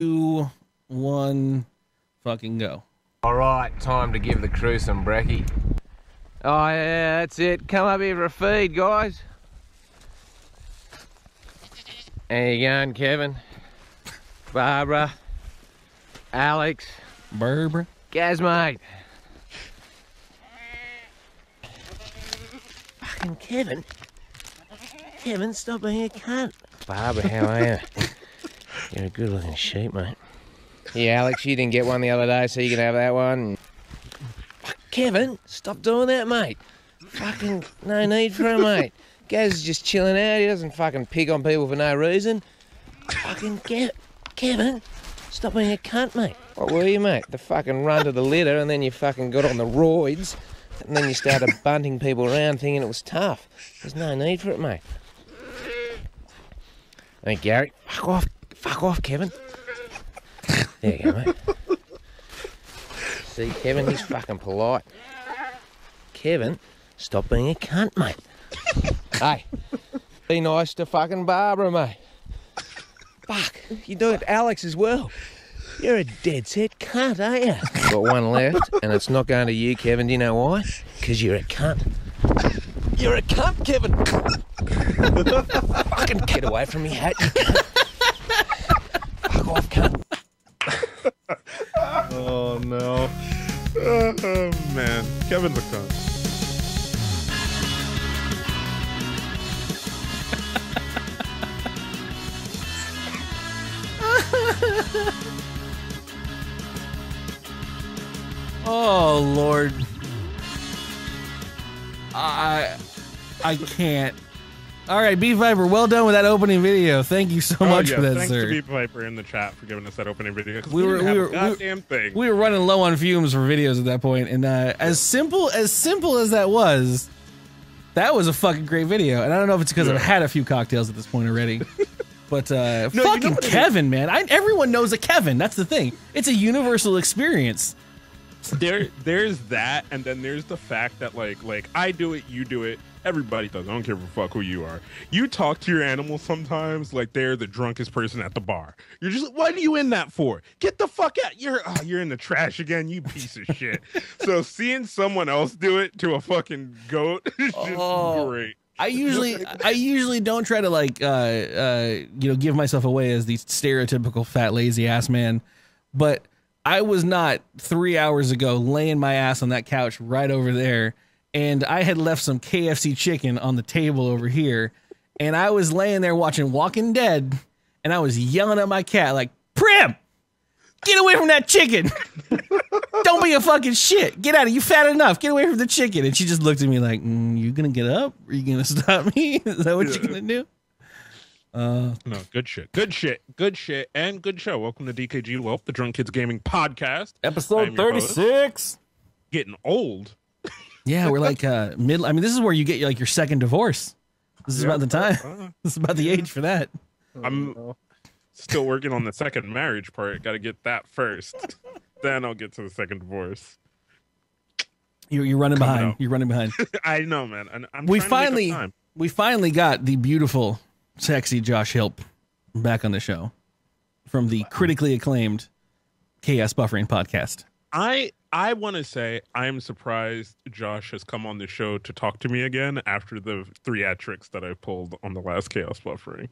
two, one, fucking go. All right, time to give the crew some brekkie. Oh yeah, that's it. Come up here for a feed, guys. There you going, Kevin. Barbara. Alex. Barbara. Gaz, mate. Fucking Kevin. Kevin, stop being a cunt. Barbara, how are you? You're a good looking sheep, mate. Yeah, Alex, you didn't get one the other day, so you can have that one. Kevin, stop doing that, mate. Fucking no need for it, mate. Gaz is just chilling out. He doesn't fucking pick on people for no reason. Fucking Kev, Kevin, stop being a cunt, mate. What were you, mate? The fucking run to the litter, and then you fucking got on the roids, and then you started bunting people around thinking it was tough. There's no need for it, mate. Hey, Gary, fuck off, fuck off, Kevin. There you go, mate. See, Kevin, he's fucking polite. Kevin, stop being a cunt, mate. hey, be nice to fucking Barbara, mate. Fuck, you do it Alex as well. You're a dead set cunt, aren't you? Got one left, and it's not going to you, Kevin. Do you know why? Because you're a cunt. You're a cunt, Kevin. fucking get away from me, hat. Fuck off, cunt. Oh no. Oh man. Kevin's a cunt. Oh Lord. I I can't. All right, Beef Viper, well done with that opening video. Thank you so Oh, much yeah, for that, thanks sir. to Beat Viper in the chat for giving us that opening video. We we, were- we were- a we- goddamn thing. we were running low on fumes for videos at that point, and uh, as simple as simple as that was, that was a fucking great video. And I don't know if it's because I've had a few cocktails at this point already, but uh, No, you know fucking it is? Kevin, man, I, everyone knows a Kevin. That's the thing. It's a universal experience. there there's that and then there's the fact that like like I do it, you do it, everybody does. I don't care for fuck who you are. You talk to your animals sometimes like they're the drunkest person at the bar. You're just like, what are you in that for? Get the fuck out. You're oh, you're in the trash again, you piece of shit. so seeing someone else do it to a fucking goat is just Oh. great. I usually I usually don't try to like uh uh you know give myself away as the stereotypical fat lazy ass man, but I was not 3 hours ago laying my ass on that couch right over there and I had left some KFC chicken on the table over here and I was laying there watching Walking Dead and I was yelling at my cat like, "Prim, get away from that chicken." Don't be a fucking shit. Get out of you fat enough. Get away from the chicken. And she just looked at me like, mm, you gonna get up? Are you gonna stop me? Is that what you're gonna do? Uh No, good shit. Good shit. Good shit. And good show. Welcome to DKG Welp, the Drunk Kids Gaming Podcast. Episode your host. 36. Getting old. Yeah, we're like uh mid I mean, this is where you get like your second divorce. This is about the time. Uh, This is about the age for that. I'm still working on the second marriage part. Got to get that first. then I'll get to the second divorce. You're, you're running behind. You're running behind. I know, man. And I'm we trying to make up finally we finally got the beautiful, sexy Josh Hilp back on the show from the critically acclaimed Chaos Buffering podcast. I I want to say I'm surprised Josh has come on the show to talk to me again after the theatrics that I pulled on the last chaos buffering.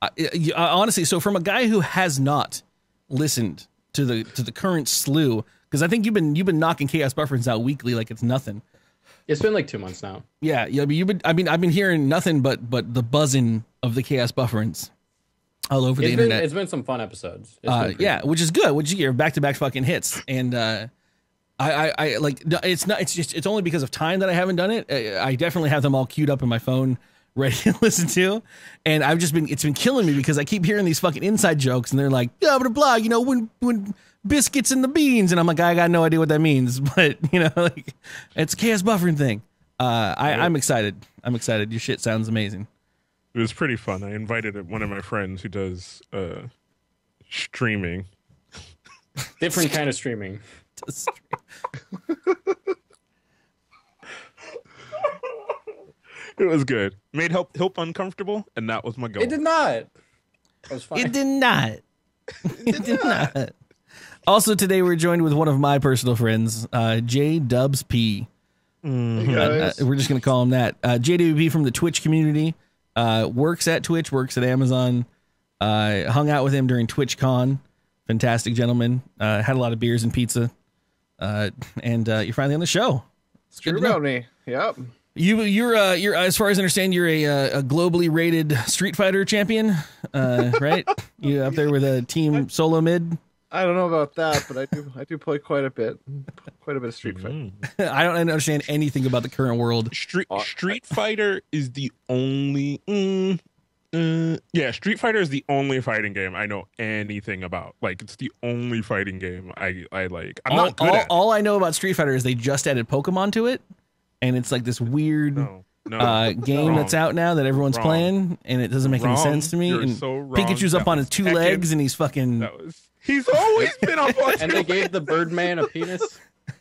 I, I- I- honestly, so from a guy who has not listened to the to the current slew, because I think you've been you've been knocking chaos bufferings out weekly like it's nothing. It's been like two months now. Yeah, yeah. But you've been I mean I've been hearing nothing but but the buzzing of the chaos bufferings all over the It's been, internet. it's been some fun episodes. Uh, yeah, which is good. Which you get back to back fucking hits, and uh, I, I, I like it's not. It's just it's only because of time that I haven't done it. I, I definitely have them all queued up in my phone, ready to listen to, and I've just been it's been killing me because I keep hearing these fucking inside jokes, and they're like blah blah blah. You know when when biscuits and the beans, and I'm like I got no idea what that means, but you know like it's a chaos buffering thing. Uh, I, I'm excited. I'm excited. Your shit sounds amazing. It was pretty fun. I invited one of my friends who does uh, streaming. different kind of streaming. It was good. Made help help uncomfortable, and that was my goal. It did not. Was fine. It did not. It did not. Also, today we're joined with one of my personal friends, uh, J Dubs P. Hey Uh, we're just going to call him that. Uh, JWP from the Twitch community. Uh, works at Twitch, works at Amazon. Uh, hung out with him during TwitchCon. Fantastic gentleman. Uh, had a lot of beers and pizza. Uh, and uh, you're finally on the show. It's True about me. Yep. You, you're, uh, you're, as far as I understand, you're a, uh, a globally rated Street Fighter champion, uh, right? you up there with a team solo mid. I don't know about that, but I do. I do play quite a bit, quite a bit of Street Fighter. Mm-hmm. I don't understand anything about the current world. Street Uh, Street Fighter is the only. Mm, uh, yeah, Street Fighter is the only fighting game I know anything about. Like, it's the only fighting game I I like. I'm all, not good all, at. all I know about Street Fighter is they just added Pokemon to it, and it's like this weird no, no. uh, game Wrong. that's out now that everyone's Wrong. playing, and it doesn't make any sense to me. You're and so wrong. Pikachu's up on his two Tekken. legs, and he's fucking. That was. He's always been up on. and they gave the Birdman a penis.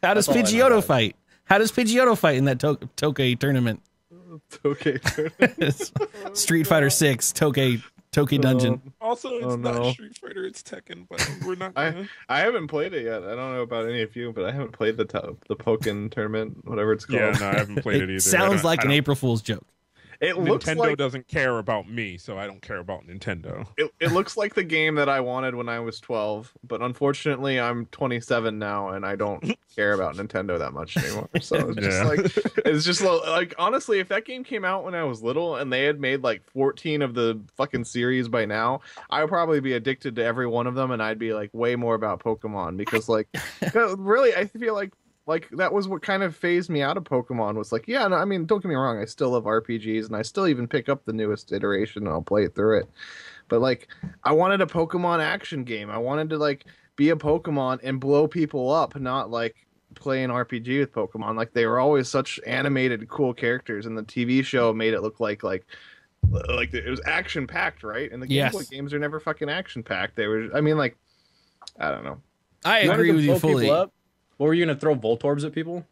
How does that's all I know Pidgeotto fight? How does Pidgeotto fight in that to- Tokay tournament? Okay. Street Fighter Six Tokay Tokay um, Dungeon. Also, it's Oh, not no. Street Fighter. It's Tekken, but we're not. I gonna- I haven't played it yet. I don't know about any of you, but I haven't played the to- the Pokken tournament, whatever it's called. yeah, no, I haven't played it, it either. I sounds like an April Fool's joke. It looks Nintendo like doesn't care about me, so I don't care about Nintendo. it, it looks like the game that I wanted when I was 12, but unfortunately I'm 27 now and I don't care about Nintendo that much anymore. So it's just Yeah. like it's just lo- like honestly, if that game came out when I was little and they had made like 14 of the fucking series by now, I would probably be addicted to every one of them and I'd be like way more about Pokemon because like uh, really I feel like like that was what kind of phased me out of Pokemon was like, yeah, no, I mean, don't get me wrong, I still love RPGs and I still even pick up the newest iteration and I'll play it through it. But like I wanted a Pokemon action game. I wanted to like be a Pokemon and blow people up, not like play an RPG with Pokemon. Like they were always such animated, cool characters, and the TV show made it look like like like it was action packed, right? And the Game Yes. Boy games are never fucking action packed. They were, I mean, like I don't know. I You wanted agree to with you blow people fully. up? What were you gonna throw Voltorbs at people?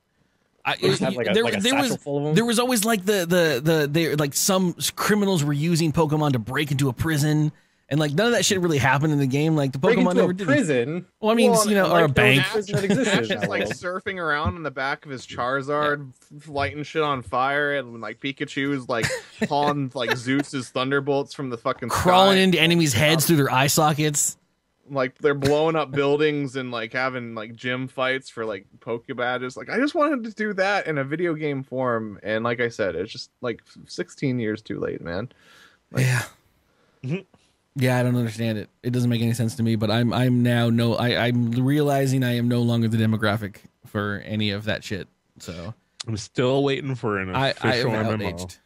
I, have like a, there, like a there was full of them? there was always like the the the they like some criminals were using Pokemon to break into a prison, and like none of that shit really happened in the game. Like the Break Pokemon into never a did. prison. Well, I mean, Well, you know, and, or a like, there was bank. Ash- That existed in Ash that is like surfing around in the back of his Charizard, f- lighting shit on fire, and like Pikachu's like pawing like Zeus's thunderbolts from the fucking crawling sky. into enemies' heads through their eye sockets. Like they're blowing up buildings and like having like gym fights for like poke badges. Like I just wanted to do that in a video game form, and like I said, it's just like 16 years too late, man. yeah. Mhm. Yeah, I don't understand it. It doesn't make any sense to me. But I'm I'm now no I I'm realizing I am no longer the demographic for any of that shit. So I'm still waiting for an I I official am MMO. outraged.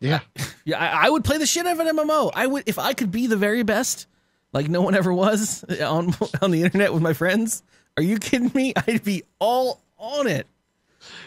Yeah, Yeah, I, I would play the shit out of an MMO. I would if I could be the very best, like no one ever was on on the internet with my friends. Are you kidding me? I'd be all on it.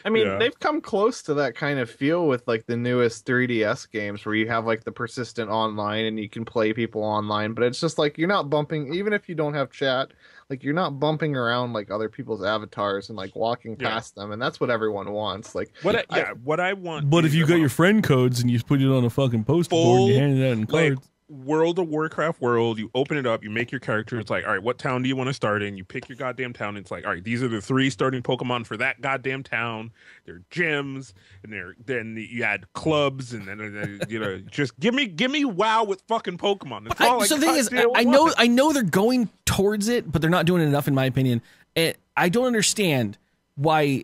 I mean, Yeah. they've come close to that kind of feel with like the newest 3DS games where you have like the persistent online and you can play people online, but it's just like you're not bumping, even if you don't have chat, like you're not bumping around like other people's avatars and like walking Yeah. past them, and that's what everyone wants. Like, What I, I- yeah, what I want. But if you got mo- your friend codes and you put it on a fucking poster board and you hand it out in like cards, World of Warcraft world, you open it up, you make your character. It's like, all right, what town do you want to start in? You pick your goddamn town. It's like, all right, these are the three starting Pokemon for that goddamn town. They're gyms, and they're then you add clubs, and then you know, just give me give me WoW with fucking Pokemon. That's all I, I so the thing is, I, I know. I know they're going towards it, but they're not doing enough, in my opinion. And I don't understand why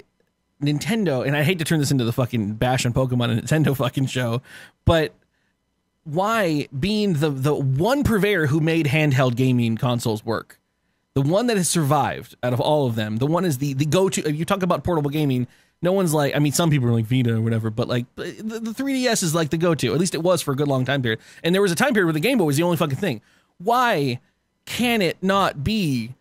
Nintendo. And I hate to turn this into the fucking bash on Pokemon and Nintendo fucking show, but why being the the one purveyor who made handheld gaming consoles work, the one that has survived out of all of them, the one is the the go to. You talk about portable gaming. No one's like, I mean, some people are like Vita or whatever, but like the, the 3DS is like the go to. At least it was for a good long time period. And there was a time period where the Game Boy was the only fucking thing. Why can it not be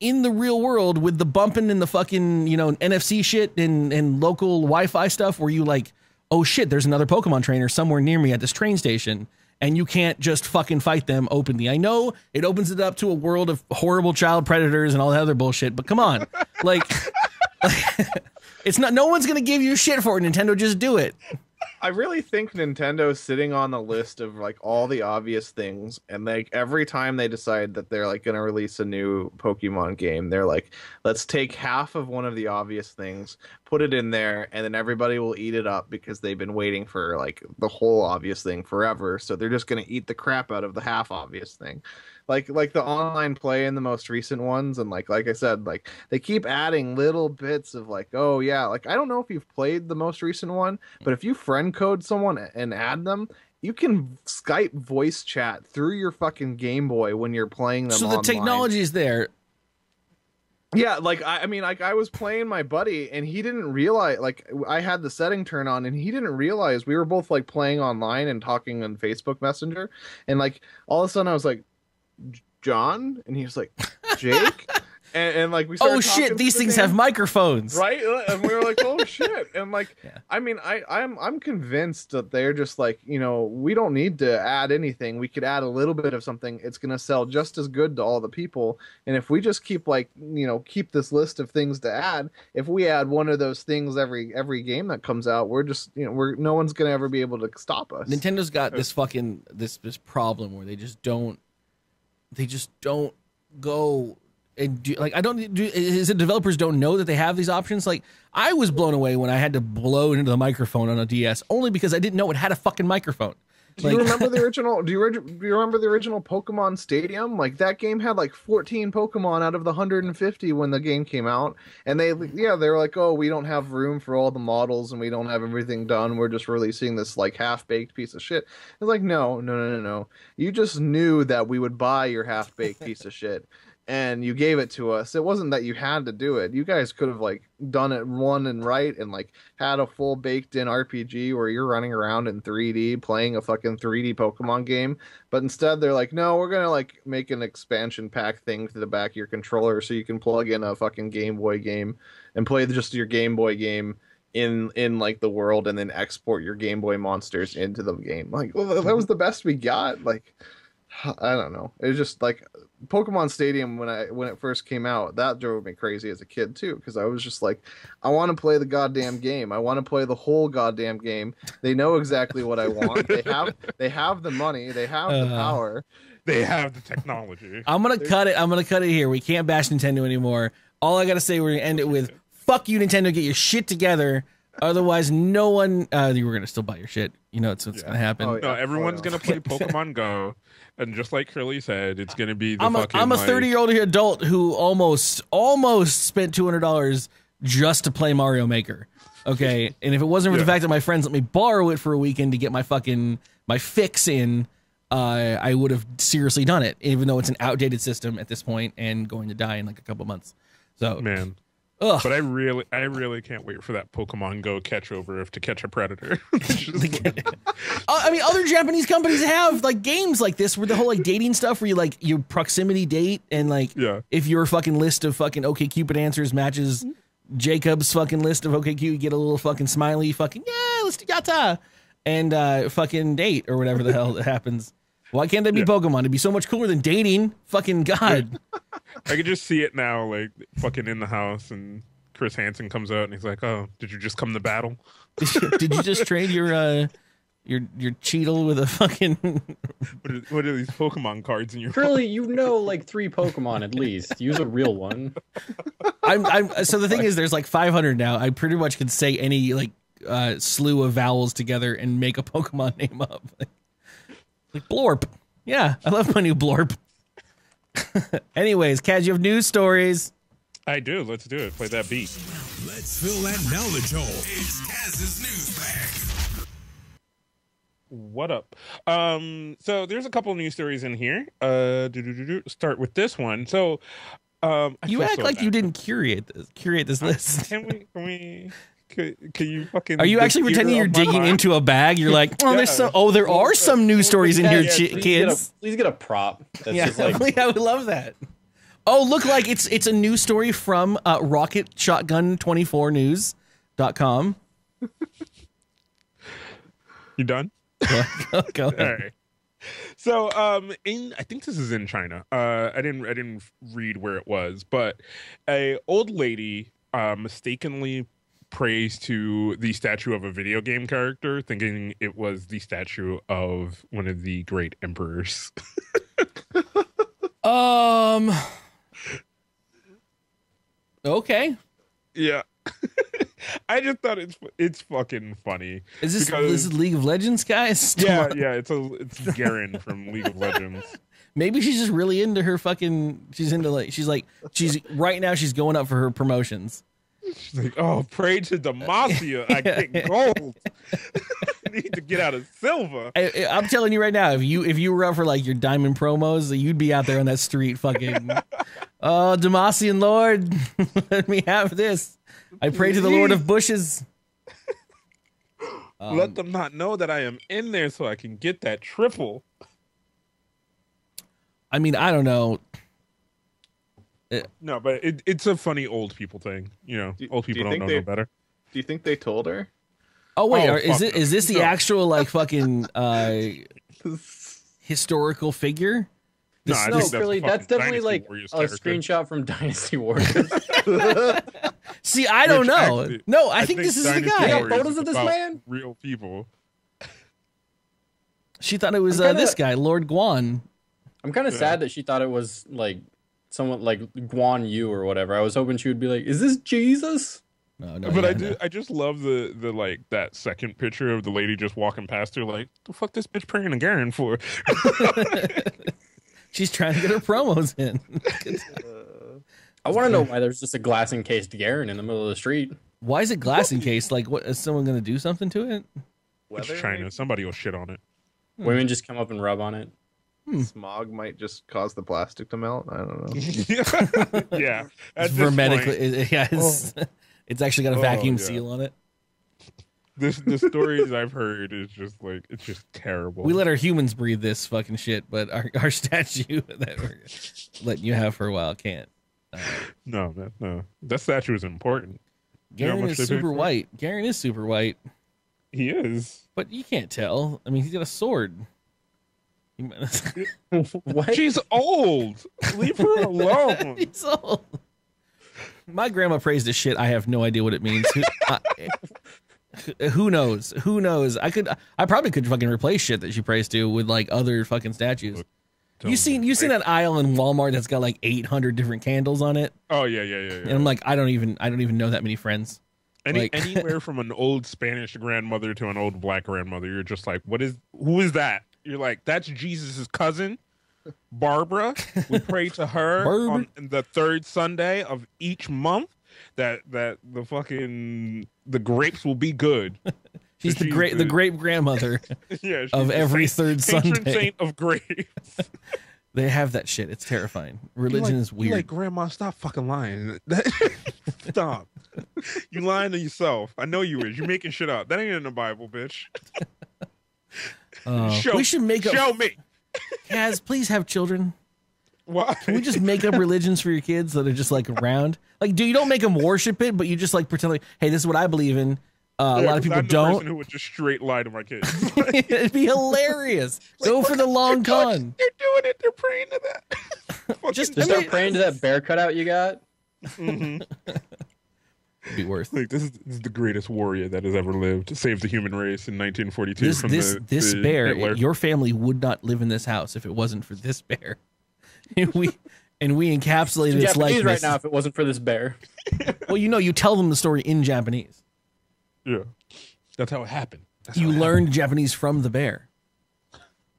in the real world with the bumping and the fucking, you know, NFC shit and, and local Wi Fi stuff where you like, oh shit, there's another Pokemon trainer somewhere near me at this train station. And you can't just fucking fight them openly. I know it opens it up to a world of horrible child predators and all that other bullshit, but come on. like, it's not, no one's to give you shit for it, Nintendo. Just do it. I really think Nintendo's sitting on the list of like all the obvious things, and like every time they decide that they're like gonna release a new Pokemon game, they're like, let's take half of one of the obvious things, put it in there, and then everybody will eat it up because they've been waiting for like the whole obvious thing forever. So they're just gonna eat the crap out of the half obvious thing like like the online play in the most recent ones and like like i said like they keep adding little bits of like oh yeah like i don't know if you've played the most recent one but if you friend code someone and add them you can skype voice chat through your fucking game boy when you're playing them So the online. technology is there. Yeah, like I, I mean, like I was playing my buddy, and he didn't realize. Like I had the setting turn on, and he didn't realize we were both like playing online and talking on Facebook Messenger, and like all of a sudden I was like, "J- "John," and he was like, "Jake," and, and like we. Oh, started Oh shit! These the things game, have microphones. right, uh, and we were like, "Oh shit!" And like, Yeah. I mean, I I'm I'm convinced that they're just like, you know, we don't need to add anything. We could add a little bit of something. It's gonna sell just as good to all the people. And if we just keep like, you know, keep this list of things to add, if we add one of those things every every game that comes out, we're just, you know, we're no one's gonna ever be able to stop us. Nintendo's got this fucking this this problem where they just don't they just don't go and do like I don't do is it developers don't know that they have these options like I was blown away when I had to blow into the microphone on a DS only because I didn't know it had a fucking microphone. Do you remember the original? Do you, do you remember the original Pokemon Stadium? Like that game had like 14 Pokemon out of the 150 when the game came out, and they yeah they were like, oh, we don't have room for all the models and we don't have everything done. We're just releasing this like half baked piece of shit. It's like no, no, no, no, no. You just knew that we would buy your half baked piece of shit. And you gave it to us. It wasn't that you had to do it. You guys could have like done it one and right, and like had a full baked in RPG where you're running around in 3D playing a fucking 3D Pokemon game. But instead, they're like, no, we're gonna like make an expansion pack thing to the back of your controller so you can plug in a fucking Game Boy game and play just your Game Boy game in in like the world and then export your Game Boy monsters into the game. Like, well, that was the best we got. Like, I don't know. It was just like Pokemon Stadium when I when it first came out. That drove me crazy as a kid too because I was just like, I want to play the goddamn game. I want to play the whole goddamn game. They know exactly what I want. they have they have the money. They have the Uh. power. They have the technology. I'm gonna cut it. I'm gonna cut it here. We can't bash Nintendo anymore. All I gotta say, we're gonna end it with "fuck you, Nintendo. Get your shit together." Otherwise, no one. Uh, you were gonna still buy your shit. You know it's what's Yeah. gonna happen. Oh, yeah. No, everyone's Oh, gonna play Pokemon Go, and just like Curly said, it's gonna be the I'm a, fucking. I'm a 30 year old adult who almost almost spent two hundred dollars just to play Mario Maker. Okay, and if it wasn't for the fact that my friends let me borrow it for a weekend to get my fucking my fix in, uh, I would have seriously done it, even though it's an outdated system at this point and going to die in like a couple months. So, man. Ugh. But I really, I really can't wait for that Pokemon Go catch over if to catch a predator. Like- Uh, I mean, other Japanese companies have like games like this where the whole like dating stuff where you like your proximity date and like yeah, if your fucking list of fucking OK Cupid answers matches Jacob's fucking list of OK Cupid, get a little fucking smiley, fucking yeah, let's do yata, and uh, fucking date or whatever the hell that happens. Why can't they be Yeah. Pokemon? It'd be so much cooler than dating. Fucking god. I could just see it now, like fucking in the house, and Chris Hansen comes out and he's like, "Oh, did you just come to battle?" did, you, did you just trade your uh your your Cheetle with a fucking? What are, what are these Pokemon cards in your? Curly, you know like three Pokemon at least. Use a real one. I'm, I'm so the thing is, there's like 500 now. I pretty much could say any like uh, slew of vowels together and make a Pokemon name up. Like, like Blorp. Yeah, I love my new Blorp. Anyways, Kaz, you have news stories. I do. Let's do it. Play that beat. Let's fill that knowledge hole. It's Kaz's news bag. What up? Um, so there's a couple news stories in here. Uh, start with this one. So, um, I You act so like bad. you didn't curate this. Curate this list. Can we? Can we? Can, can you fucking? Are you actually pretending you're digging mind? into a bag? You're like, oh, there's some. Oh, there are some news stories in here, Yeah, chi- please get a- kids. please get a prop. That's Yeah, just like I would love that. Oh, look like it's it's a news story from uh, Rocket Shotgun 24 News.com. You done? Go, go ahead. All right. So, um, in I think this is in China. Uh, I didn't I didn't read where it was, but a old lady uh, mistakenly prays to the statue of a video game character, thinking it was the statue of one of the great emperors. Um. Okay. yeah. I just thought it's it's fucking funny. Is this Because- this is League of Legends, guys? Yeah, yeah, it's a it's Garen from League of Legends. Maybe she's just really into her fucking. She's into like. She's like. She's right now. She's going up for her promotions. She's like, oh, pray to Demacia, I get gold. I need to get out of silver. I, I'm telling you right now, if you if you were up for like your diamond promos, you'd be out there on that street, fucking. Oh, Demacian Lord, let me have this. I pray to the Lord of Bushes. Um, Let them not know that I am in there so I can get that triple. I mean, I don't know. No, but it, it's a funny old people thing. You know, Do- old people don't know they- no better. Do you think they told her? Oh wait, Oh, are, is fuck it no. is this the No. actual like fucking uh historical figure? No, no, think that's really, that's definitely Dynasty like Warriors a character. screenshot from Dynasty Warriors. See, I don't Which know. actually- no, I, think, this is the guy. Yeah, Warriors photos of this man? Real people. She thought it was I'm uh, this guy, Lord Guan. I'm kind of Yeah. sad that she thought it was like someone like Guan Yu or whatever. I was hoping she would be like, "Is this Jesus?" No, no, but yeah, I no. do, I just love the the like that second picture of the lady just walking past her, like the fuck this bitch praying to Garen for. She's trying to get her promos in. Uh, I want to know why there's just a glass encased Garen in the middle of the street. Why is it glass encased? Like, what is someone going to do something to it? It's Weather, China. maybe? Somebody will shit on it. Women just come up and rub on it. Hmm. Smog might just cause the plastic to melt. I don't know. yeah, at It's this hermetically, point, it- yeah, oh. it's, it's actually got a Oh, vacuum yeah. seal on it. this the stories I've heard is just like it's just terrible. We let our humans breathe this fucking shit, but our, our statue that we're letting you have for a while can't. no, no, no. That statue is important. You know how Garen much is paid super for it? white. Garen is super white, He is. but you can't tell. I mean, he's got a sword. He what? She's old. Leave her alone. He's old. My grandma praised this shit. I have no idea what it means. Who, knows? Who knows? I could. I probably could fucking replace shit that she prays to with like other fucking statues. You seen you seen that aisle in Walmart that's got like eight hundred different candles on it, Oh yeah, yeah, yeah. and. I'm like, I don't even I don't even know that many friends. Any, like- anywhere from an old Spanish grandmother to an old black grandmother, you're just like, what is? Who is that? You're like, that's Jesus's cousin, Barbara. We pray to her on the third Sunday of each month. That that the fucking the grapes will be good. She's the great the great grandmother. yeah, Of every saint- third patron Sunday. saint of grapes. They have that shit. It's terrifying. Religion like- is weird. Like grandma, stop fucking lying. stop. You lying to yourself. I know you is. You're making shit up. That ain't in the Bible, bitch. Uh, show- we should make up. Show me. Kaz, please have children. Why? Can we just make up religions for your kids that are just like around? Like, do you don't make them worship it, but you just like pretend like, hey, this is what I believe in. Uh, a lot of people I'm the don't. Who would just straight lie to my kids? It'd be hilarious. Go for the long con. They're doing it. They're praying to that. Just- Just start praying to that bear cutout you got. Mhm. It'd be worth. Like this is, this is the greatest warrior that has ever lived to save the human race in 1942 This from this the, this the bear, Hitler. your family would not live in this house if it wasn't for this bear. And we and we encapsulated its Japanese likeness. right now if it wasn't for this bear. Well, you know, you tell them the story in Japanese. Yeah, that's how it happened. That's You it learned Japanese from the bear.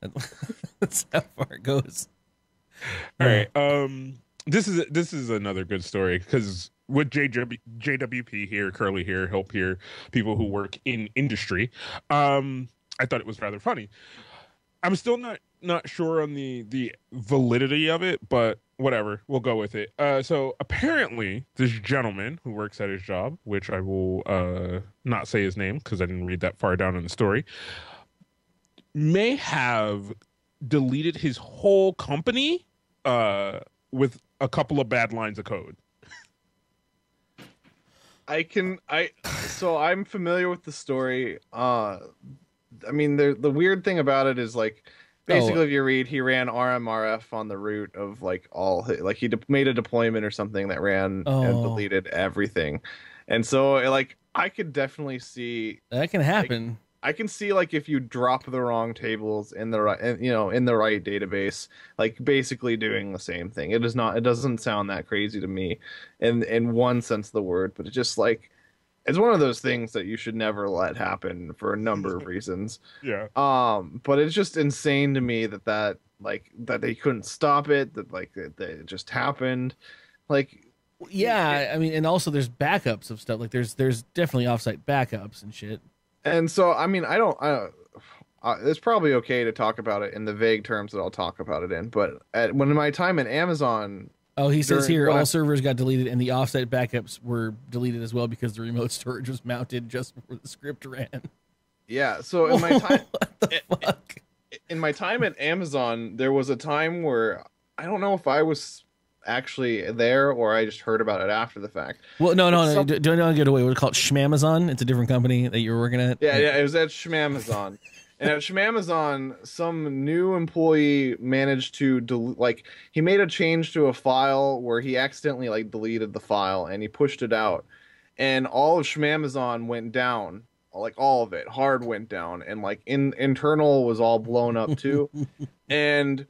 That's how far it goes. All right. Um, this is this is another good story because with JW, JWP here, Curly here, Hilp here, people who work in industry. Um, I thought it was rather funny. I'm still not not sure on the the validity of it, but whatever, we'll go with it. Uh, so apparently, this gentleman who works at his job, which I will uh not say his name because I didn't read that far down in the story, may have deleted his whole company uh with a couple of bad lines of code. I can I so I'm familiar with the story. Uh I mean the the weird thing about it is like basically Oh. if you read he ran RMRF on the root of like all like he de- made a deployment or something that ran and Oh. deleted everything. And so like I could definitely see That can happen. I can see like if you drop the wrong tables in the right, you know, in the right database, like basically doing the same thing. It is not. It doesn't sound that crazy to me, in in one sense of the word, but it just like it's one of those things that you should never let happen for a number of reasons. Yeah. Um, but it's just insane to me that that like that they couldn't stop it. That like that, that it just happened. Like yeah, I mean, and also there's backups of stuff. Like there's there's definitely offsite backups and shit. And so, I mean, I don't. I, uh, it's probably okay to talk about it in the vague terms that I'll talk about it in. But at, when my time at Amazon, Oh, he says During- here when I- all servers got deleted and the offsite backups were deleted as well because the remote storage was mounted just before the script ran. yeah. So in my time, fuck? in my time at Amazon, there was a time where I don't know if I was actually there or I just heard about it after the fact. Well, no, no, no. some- Do, do not get away. What called Schmamazon? It's a different company that you were working at. Yeah, yeah, it was at Schmamazon. and at Schmamazon, some new employee managed to del- like he made a change to a file where he accidentally like deleted the file and he pushed it out. And all of Schmamazon went down. Like all of it, hard went down, and like in internal was all blown up too. and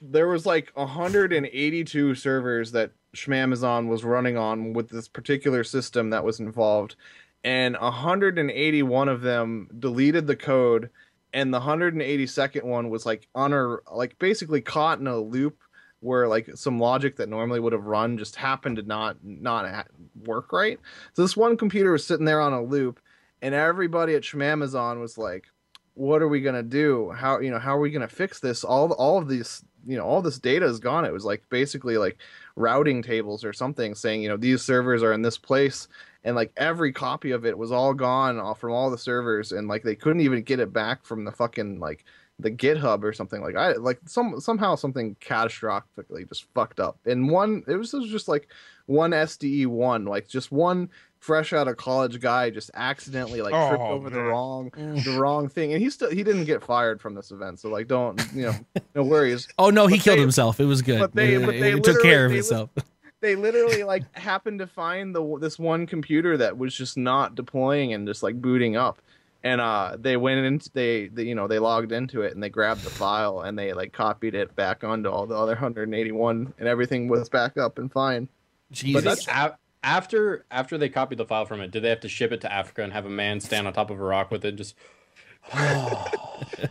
there was like 182 servers that Schmamazon was running on with this particular system that was involved and 181 of them deleted the code and the 182nd one was like on a like basically caught in a loop where like some logic that normally would have run just happened to not not work right. So this one computer was sitting there on a loop and everybody at Schmamazon was like what are we going to do? How you know how are we going to fix this? All all of these you know all this data is gone. It was like basically like routing tables or something saying you know these servers are in this place and like every copy of it was all gone off from all the servers and like they couldn't even get it back from the fucking like the github or something like i like some somehow something catastrophically just fucked up. And one it was, it was just like one sde one like just one fresh out of college guy just accidentally like tripped Oh, over the wrong the wrong thing and he still he didn't get fired from this event so like don't you know no worries Oh no, he But killed they- himself. It was good. but they- it, but they it took care of himself they literally like happened to find the this one computer that was just not deploying and just like booting up and uh they went into they, they you know they logged into it and they grabbed the file and they like copied it back onto all the other 181 and everything was back up and fine Jesus. But a- after after they copied the file from it, did they have to ship it to Africa and have a man stand on top of a rock with it? Just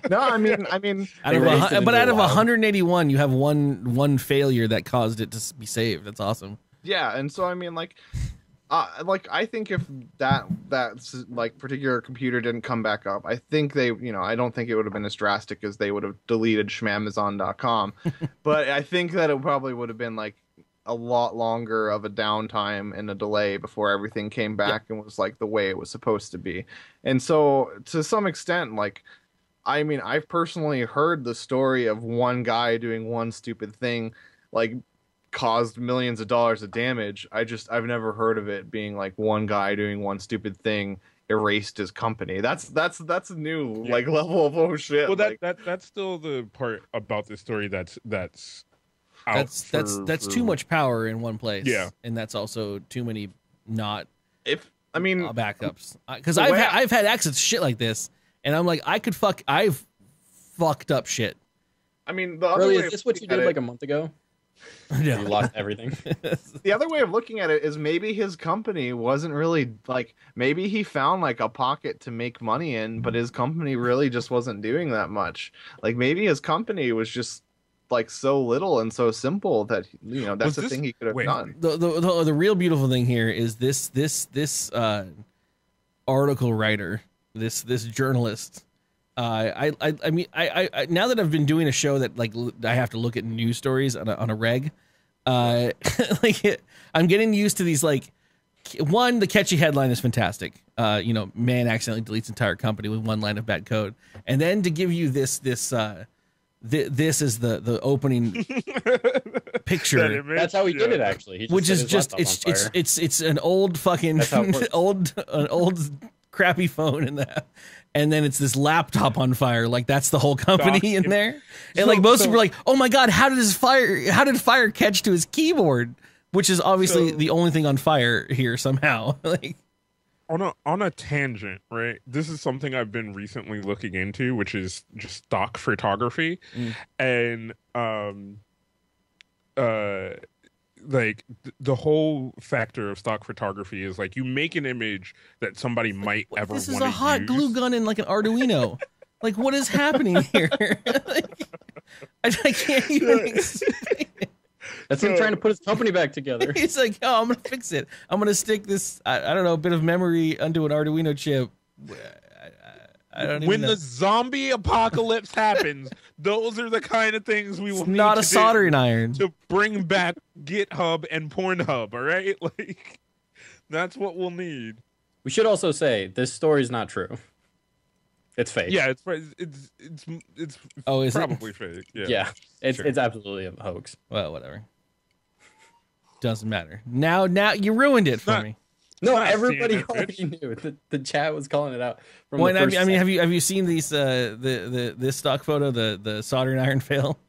no i mean i mean out of a, released it hun- into but out of 181, you have one one failure that caused it to be saved. That's awesome. yeah and so i mean like uh, like I think if that that like particular computer didn't come back up, I think they, you know, I don't think it would have been as drastic as they would have deleted schmamazon.com. but I think that it probably would have been like a lot longer of a downtime and a delay before everything came back and was like the way it was supposed to be. And so to some extent, like I mean, I've personally heard the story of one guy doing one stupid thing, like caused millions of dollars of damage. I just I've never heard of it being like one guy doing one stupid thing erased his company. That's that's that's a new Yeah. like level of oh shit. Well, that, like, that that's still the part about the story that's that's That's that's for- that's for- too much power in one place. Yeah. and that's also too many not if I mean uh, backups. Because I've ha- I- I've had access to shit like this, and I'm like, I could fuck. I've fucked up shit. I mean the other really, way is this what you did it- like a month ago? No. You lost everything. the other way of looking at it is maybe his company wasn't really like maybe he found like a pocket to make money in but his company really just wasn't doing that much like maybe his company was just like so little and so simple that you know that's Was the this- thing he could have wait. done the, the the the real beautiful thing here is this this this uh article writer this this journalist uh I, I i mean I, I i now that i've been doing a show that like l- i have to look at news stories on a, on a reg uh like i'm getting used to these like one the catchy headline is fantastic uh you know man accidentally deletes entire company with one line of bad code and then to give you this this uh th- this is the the opening picture. That image, That's how he did it, actually. He which is just it's it's it's it's an old fucking That's how it works. old an old crappy phone in that and then it's this laptop on fire. Like that's the whole company in there. And like most people are like oh my god how did his fire how did fire catch to his keyboard? Which is obviously So- the only thing on fire here somehow. like, on a on a tangent, right? This is something I've been recently looking into, which is just stock photography, Mm. and um, uh, like th- the whole factor of stock photography is like you make an image that somebody might ever. this is a hot use. glue gun in like an Arduino. like, what is happening here? like, I, I can't even. explain it. That's him trying to put his company back together. He's like, oh, I'm gonna fix it. I'm gonna stick this. I, I don't know, a bit of memory onto an Arduino chip. I, I, I don't even When know. the zombie apocalypse happens, those are the kind of things we will It's need not to a do soldering iron. to bring back GitHub and Pornhub. All right, like that's what we'll need. We should also say this story is not true. It's fake. Yeah, it's it's it's it's Oh, is it? probably fake. Yeah. Yeah. It's Sure. it's absolutely a hoax. Well, whatever. Doesn't matter. Now, now you ruined it for Not- me. No, everybody CNN, already knew. The, the chat was calling it out. From Well, the and I mean, I mean, have you have you seen these uh the the this stock photo the the soldering iron fail?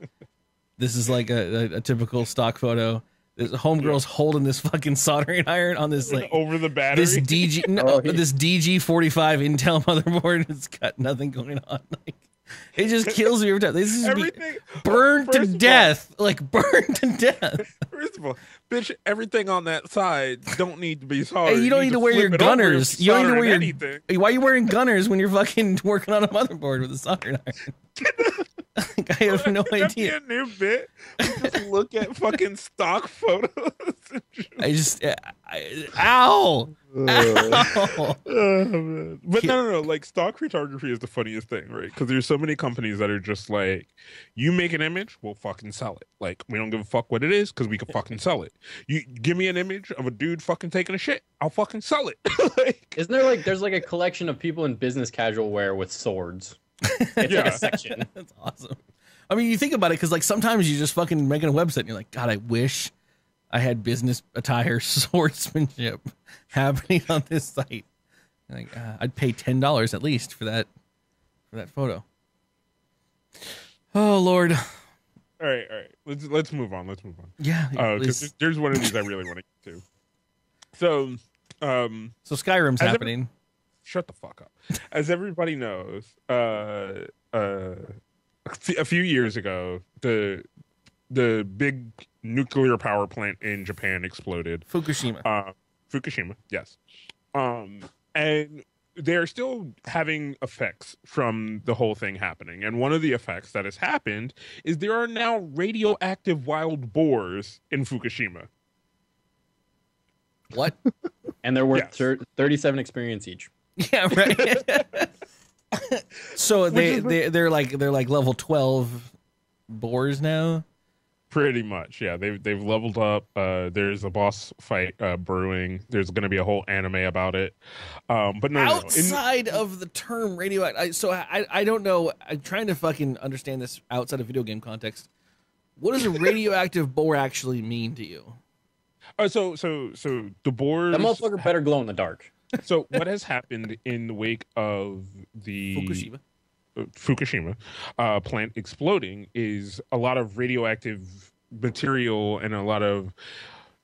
this is like a, a, a typical stock photo. This homegirl's holding this fucking soldering iron on this like over the battery. this DG no, Oh, he- this DG forty five Intel motherboard. It's got nothing going on. Like it just kills me every time. This is be everything burned to of all- death, like burned to death. First of all, bitch, everything on that side don't need to be Hey, you don't need to wear your flip it over and gunners. You don't need to wear your. anything. Why are you wearing gunners when you're fucking working on a motherboard with a soldering iron? Like, I have no That'd be idea. a new bit. Just look at fucking stock photos. I just, I, I, ow, ow. Oh. But no, no, no. Like stock photography is the funniest thing, right? Because there's so many companies that are just like, you make an image, we'll fucking sell it. Like we don't give a fuck what it is because we can fucking sell it. You give me an image of a dude fucking taking a shit, I'll fucking sell it. like, Isn't there like there's like a collection of people in business casual wear with swords? It's like Yeah. a section. That's awesome. I mean, you think about it because, like, sometimes you're just fucking making a website and you're like, God, I wish I had business attire swordsmanship happening on this site. Like, uh, I'd pay ten dollars at least for that for that photo. Oh Lord, all right, all right. Let's let's move on. Let's move on. yeah. please. there's one of these I really want to get to. So, um, so Skyrim's happening. Shut the fuck up. As everybody knows, uh, uh, a few years ago, the the big nuclear power plant in Japan exploded. Fukushima. Uh, Fukushima, yes. Um, and they're still having effects from the whole thing happening. And one of the effects that has happened is there are now radioactive wild boars in Fukushima. what? And they're worth Yes. thir- 37 experience each. Yeah, right. so they is the- they they're like they're like level twelve boars now. Pretty much, yeah. They've they've leveled up. Uh, there's a boss fight uh, brewing. There's going to be a whole anime about it. Um, but no, no, no. In- outside of the term radioactive. I, so I I don't know. I'm trying to fucking understand this outside of video game context. What does a radioactive boar actually mean to you? uh, so so so the boars. That motherfucker better glow in the dark. So what has happened in the wake of the Fukushima. uh, Fukushima uh, plant exploding is a lot of radioactive material and a lot of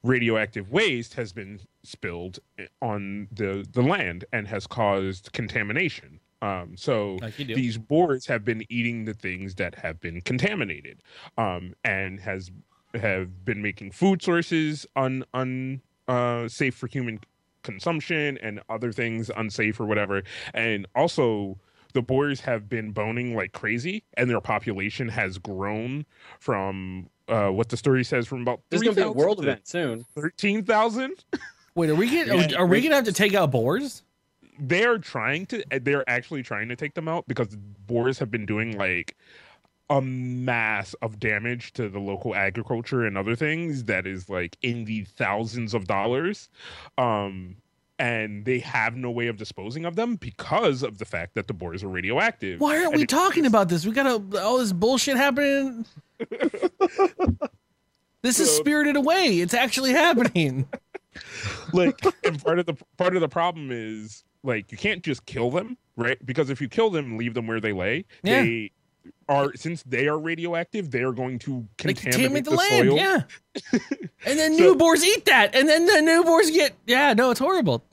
radioactive waste has been spilled on the the land and has caused contamination. Um, so Like these boars have been eating the things that have been contaminated, um, and has have been making food sources un un uh, safe for human consumption and other things unsafe or whatever. And also, the boars have been boning like crazy, and their population has grown from uh, what the story says from about There's gonna be a world event soon. thirteen thousand. Wait, are we getting? Yeah, are we gonna have to take out boars? they're trying to they're actually trying to take them out because boars have been doing like a mass of damage to the local agriculture and other things that is like in the thousands of dollars um and they have no way of disposing of them because of the fact that the boars are radioactive Why aren't And we talking about this? We got a, all this bullshit happening. this is spirited away. It's actually happening. like and part of the part of the problem is like you can't just kill them right because if you kill them and leave them where they lay Yeah. they are since they are radioactive, they are going to They contaminate contaminate the, the, land, soil. yeah. and then So- newborns eat that, and then the newborns get yeah. No, it's horrible.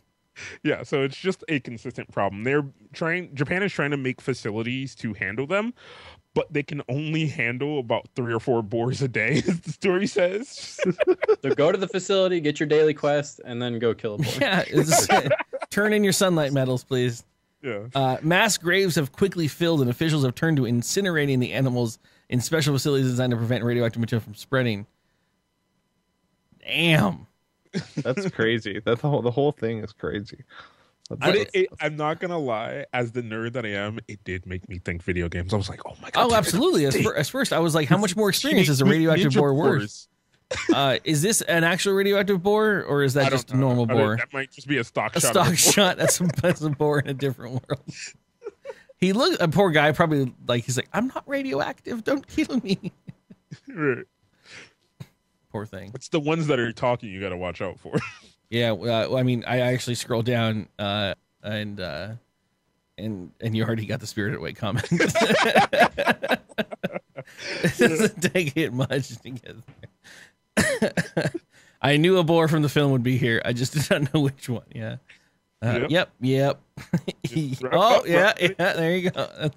Yeah, so it's just a consistent problem. They're trying Japan is trying to make facilities to handle them, but they can only handle about three or four boars a day, as the story says. So go to the facility, get your daily quest, and then go kill a boy. Yeah, uh, turn in your sunlight medals, please. Yeah. Uh, mass graves have quickly filled, and officials have turned to incinerating the animals in special facilities designed to prevent radioactive material from spreading. Damn. That's crazy. That's the whole the whole thing is crazy. That's- But it, that's- it, I'm not gonna lie, as the nerd that I am, it did make me think video games. I was like, oh my god. Oh, absolutely. As, gonna as first, I was like, how much more experience is a radioactive boar worth? Uh, is this an actual radioactive boar, or is that just a know. normal I don't- That might just be a stock A shot. stock a shot. That's a, that's a boar in a different world. He looked a poor guy. Probably like he's like, I'm not radioactive. Don't kill me. Right. Poor thing. It's the ones that are talking you got to watch out for. Yeah, uh, I mean, I actually scroll down uh, and uh, and and you already got the Spirited Away comment. it doesn't take it much to get there. I knew a boar from the film would be here. I just did not know which one. Yeah. Uh, Yep. yep. Yep. Oh up, yeah, wrap yeah. There you go.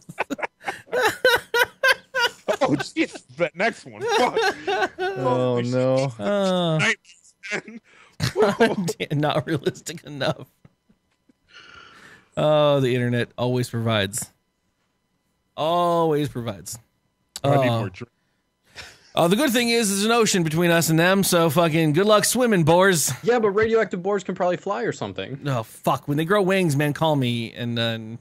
Oh, jeez, that next one. Fuck. oh no. uh, Nightmares, man. Whoa. not realistic enough. Oh, the internet always provides. Always provides. I need Oh. more drink. Oh, the good thing is there's an ocean between us and them, so fucking good luck swimming, boars. Yeah, but radioactive boars can probably fly or something. Oh fuck! When they grow wings, man, call me, and uh, then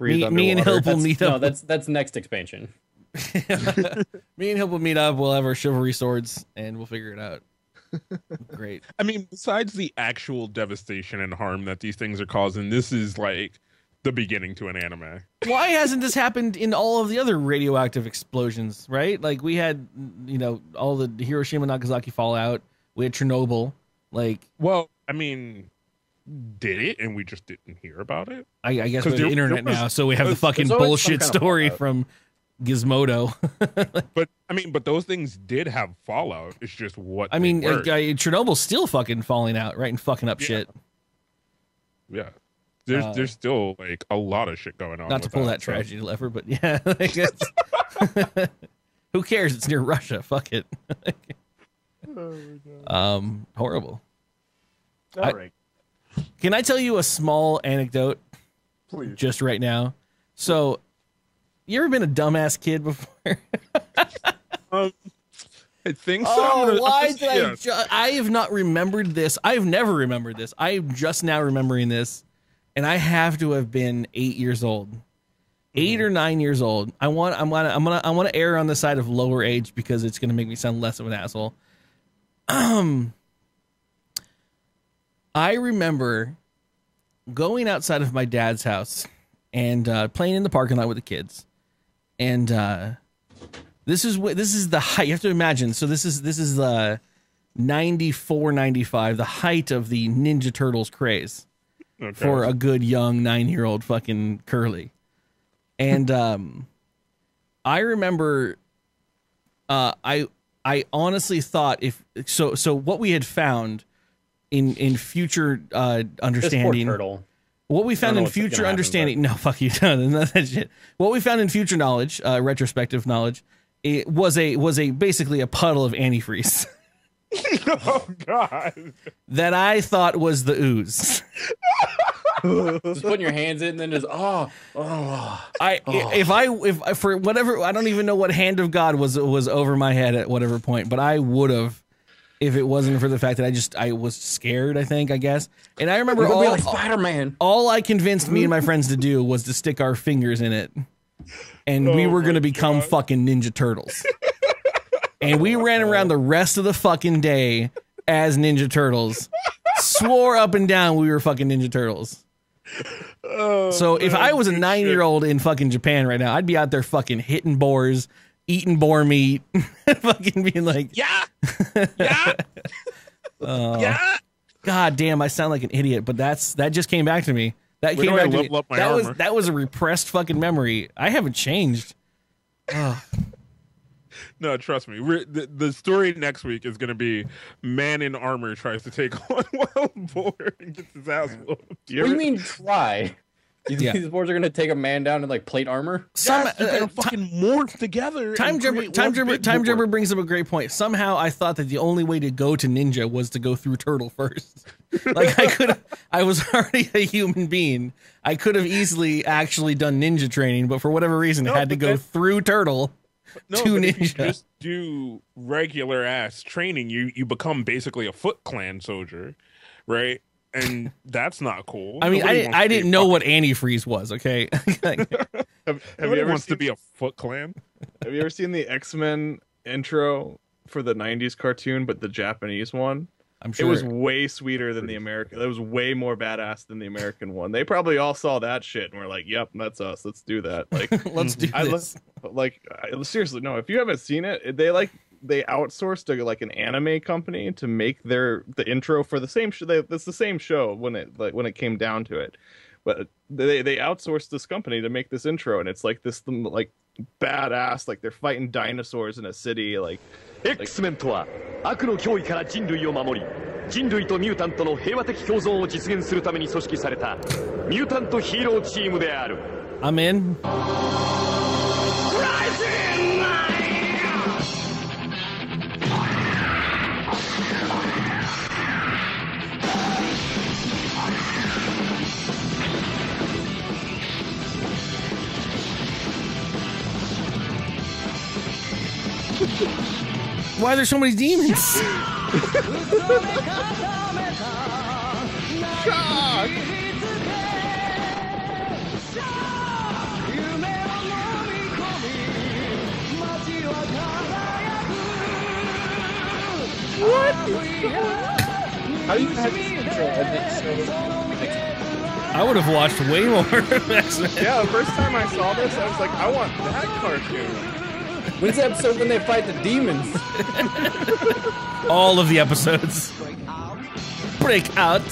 me, me and underwater. Hilp will That's, meet no, that's that's next expansion. me and Hilp will meet up. We'll have our chivalry swords, and we'll figure it out. Great. I mean, besides the actual devastation and harm that these things are causing, this is like the beginning to an anime. Why hasn't this happened in all of the other radioactive explosions? Right? Like we had, you know, all the Hiroshima, Nagasaki fallout. We had Chernobyl. Like Well, I mean, did it and we just didn't hear about it? I, I guess we have there- the internet was- now, so we have the fucking bullshit kind of story from Gizmodo. But I mean, but those things did have fallout. It's just what I mean, were. uh, Chernobyl's still fucking falling out, right, and fucking up Yeah. shit. yeah. There's uh, there's still like a lot of shit going on. Not to pull that so- tragedy lever, but yeah, I guess. who cares? It's near Russia. Fuck it. um, horrible. I- right. Can I tell you a small anecdote? Please. Just right now. So, you ever been a dumbass kid before? Um, I think so. Oh, gonna- why I'm did I? Ju- I have not remembered this. I've never remembered this. I am just now remembering this, and I have to have been eight years old, 8 or nine years old. I want. I'm gonna. I'm gonna. I want to err on the side of lower age because it's gonna make me sound less of an asshole. Um, I remember going outside of my dad's house and uh, playing in the parking lot with the kids, and. uh this is what this is the height. You have to imagine. So this is this is uh 94 95 the height of the Ninja Turtles craze Okay. for a good young 9-year-old fucking curly. And um I remember uh I I honestly thought if so so what we had found in in future uh understanding what we found in future happen, understanding, no, fuck you, no, none that shit. What we found in future knowledge, uh, retrospective knowledge, it was a was a basically a puddle of antifreeze oh God. that I thought was the ooze. Just putting your hands in and then just oh oh. I oh. if I if for whatever I don't even know what hand of God was was over my head at whatever point, but I would have if it wasn't for the fact that I just I was scared. I think I guess, and I remember We're be all, like Spider Man. all I convinced me and my friends to do was to stick our fingers in it, and we Oh were gonna become God. fucking Ninja Turtles. And we ran around the rest of the fucking day as Ninja Turtles. Swore up and down we were fucking Ninja Turtles. Oh, So if I was a nine year old in fucking Japan right now, I'd be out there fucking hitting boars, eating boar meat, fucking being like, Yeah. Yeah. oh, yeah. God damn, I sound like an idiot, but that's that just came back to me. That Where came back to me. level up my That was that was a repressed fucking memory. I haven't changed. Oh, No, trust me. We're, the, the story next week is going to be man in armor tries to take on wild boar and gets his ass whooped. What do you mean try? You Yeah. these boards are gonna take a man down in like plate armor? some Yes, they're uh, fucking morph together. Time and Jumper, Time Jumper, Time. Jumper brings up a great point. Somehow I thought that the only way to go to Ninja was to go through Turtle first. Like I could, I was already a human being. I could have easily actually done Ninja training, but for whatever reason, No, had to go through Turtle. No, to but if you just do regular ass training, you you become basically a Foot Clan soldier, right? And that's not cool. I mean, I Nobody didn't, I didn't know what antifreeze was. Okay, Have, have you ever wants seen, to be a Foot Clan. Have you ever seen the X Men intro for the '90s cartoon, but the Japanese one? I'm sure. It was way sweeter than the American. It was way more badass than the American one. They probably all saw that shit and were like, "Yep, that's us. Let's do that." Like, Let's do I this. like I, seriously, no. If you haven't seen it, they like they outsourced to like an anime company to make their the intro for the same show. They, it's the same show when it like when it came down to it, but they they outsourced this company to make this intro, and it's like this like badass like they're fighting dinosaurs in a city like X メンとは悪の脅威から人類を守り人類とミュータントの平和的共存を実現するために組織されたミュータントヒーローチームである。アメン。Why are there so many demons? What? How do you have this intro and I would have watched way more yeah the first time i saw this i was like i want that cartoon When's the episode when they fight the demons? All of the episodes. Break out.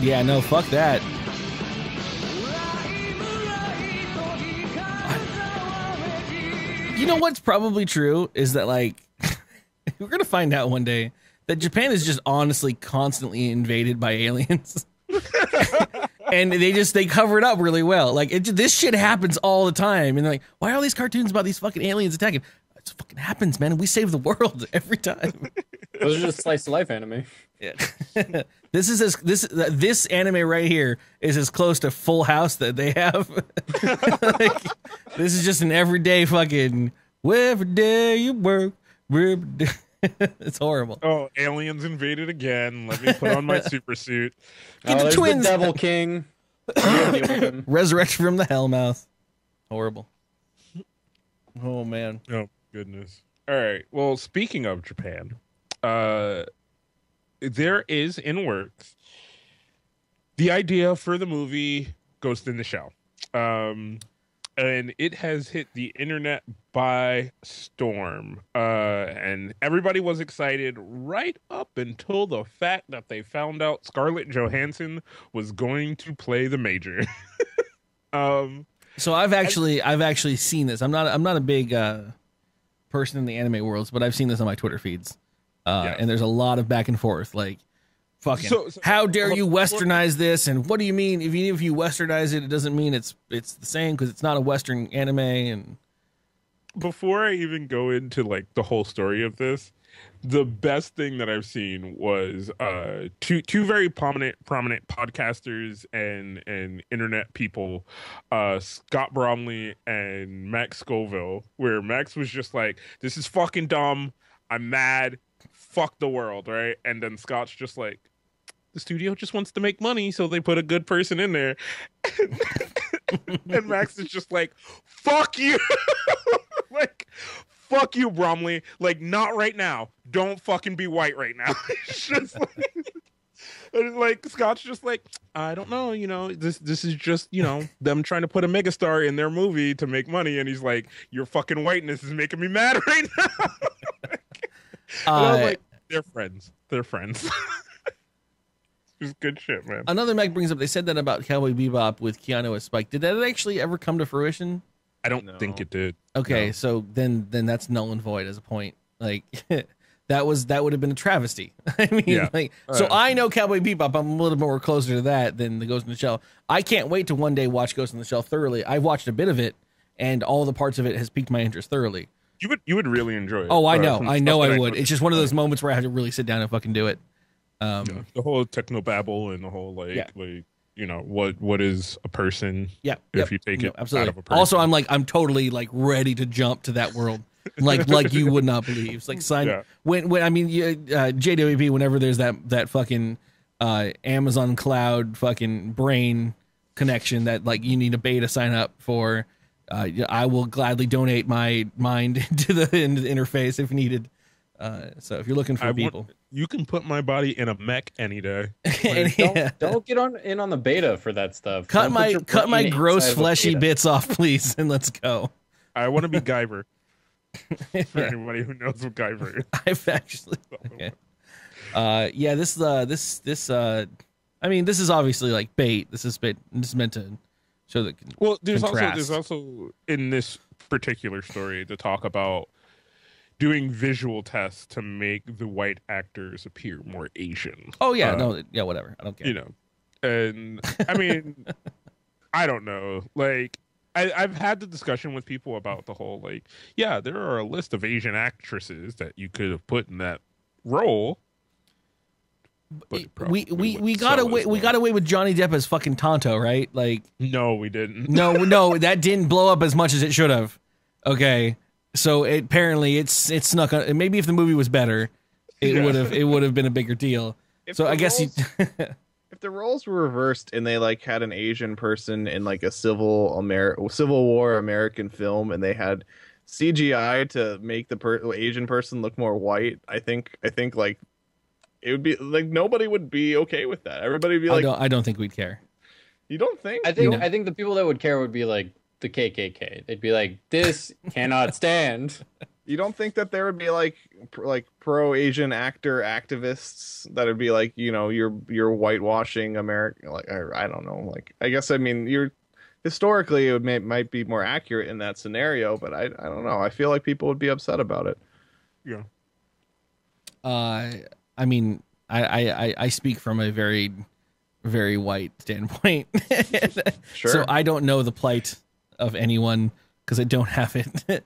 Yeah, no, fuck that. You know what's probably true is that like we're gonna find out one day that Japan is just honestly constantly invaded by aliens. and they just they cover it up really well. Like it, this shit happens all the time, and they're like, why are all these cartoons about these fucking aliens attacking? It fucking happens, man. We save the world every time. Those are just slice of life anime. Yeah. this is as this this anime right here is as close to Full House that they have. Like, this is just an everyday fucking every day you work. every day- it's horrible. Oh, aliens invaded again. Let me put on my super suit. Get oh, the there's twins. the Devil King. You gotta deal with him. Resurrection from the Hellmouth. Horrible. Oh man. Oh goodness. All right. Well, speaking of Japan, uh there is in works the idea for the movie Ghost in the Shell. Um and it has hit the internet by storm. Uh and everybody was excited right up until the fact that they found out Scarlett Johansson was going to play the major. um So I've actually I've actually seen this. I'm not I'm not a big uh, person in the anime worlds, but I've seen this on my Twitter feeds. Uh, Yeah. and there's a lot of back and forth like fucking So- so- how dare you westernize this and what do you mean if you if you westernize it it doesn't mean it's it's the same cuz it's not a western anime and before I even go into like the whole story of this, the best thing that I've seen was uh two two very prominent prominent podcasters and and internet people, uh Scott Bromley and Max Scoville, where Max was just like, This is fucking dumb. I'm mad. Fuck the world, right? And then Scott's just like the studio just wants to make money, so they put a good person in there. and Max is just like, fuck you. like, fuck you, Bromley. Like, not right now. Don't fucking be white right now. it's just like, and like Scott's just like, I don't know, you know, this this is just, you know, them trying to put a megastar in their movie to make money, and he's like, Your fucking whiteness is making me mad right now. was uh, like, They're friends. They're friends. Just good shit, man. Another Meg brings up. They said that about Cowboy Bebop with Keanu as Spike. Did that actually ever come to fruition? I don't No. think it did. Okay, No. so then then that's null and void as a point. Like that was that would have been a travesty. I mean, Yeah. like so I know Cowboy Bebop. I'm a little more closer to that than the Ghost in the Shell. I can't wait to one day watch Ghost in the Shell thoroughly. I've watched a bit of it, and all the parts of it has piqued my interest thoroughly. You would you would really enjoy it. Oh, I know, from I know, I would. know. It's just one of those moments where I have to really sit down and fucking do it. Um, Yeah. the whole techno babble and the whole like Yeah. like you know what what is a person Yeah, if yep, you take no, it absolutely. out of a person. Also, I'm like I'm totally like ready to jump to that world, like like you would not believe. It's like sign Yeah. when when I mean uh, JWP. Whenever there's that that fucking uh, Amazon Cloud fucking brain connection that like you need a beta sign up for, uh, I will gladly donate my mind to the, the interface if needed. Uh, so if you're looking for I people, want, you can put my body in a mech any day. And, Don't, yeah. don't get on in on the beta for that stuff. cut Don't my cut my gross inside of fleshy bits off, please, and let's go. I want to be Guyver. For anybody who knows what Guyver is. I've actually okay. Uh, yeah, this uh, this this uh, I mean, this is obviously like bait. This is bait. This is meant to show that. Well, there's Contrast. also there's also in this particular story to talk about doing visual tests to make the white actors appear more Asian. Oh yeah, Uh, no, yeah, whatever. I don't care. you know and i mean i don't know like I, i've had the discussion with people about the whole like yeah there are a list of asian actresses that you could have put in that role but we we we got away as we well. got away with Johnny Depp as fucking Tonto, right? Like no we didn't no no that didn't blow up as much as it should have. Okay, so it, apparently it's it snuck. On, maybe if the movie was better, it Yeah. would have it would have been a bigger deal. If so I guess you, if the roles were reversed and they like had an Asian person in like a civil Amer- Civil War American film and they had CGI to make the per- Asian person look more white, I think I think like it would be like nobody would be okay with that. Everybody would be I like, don't I don't think we'd care. "You don't think?" I think No. I think the people that would care would be like the KKK. They'd be like, "This cannot stand." You don't think that there would be like like pro Asian actor activists that would be like you know you're you're whitewashing America like I, I don't know like I guess I mean you're historically it would may, might be more accurate in that scenario but I I don't know I feel like people would be upset about it. yeah Uh, I mean, I, I, I- I speak from a very, very white standpoint. Sure. So I don't know the plight of anyone because I don't have it. I,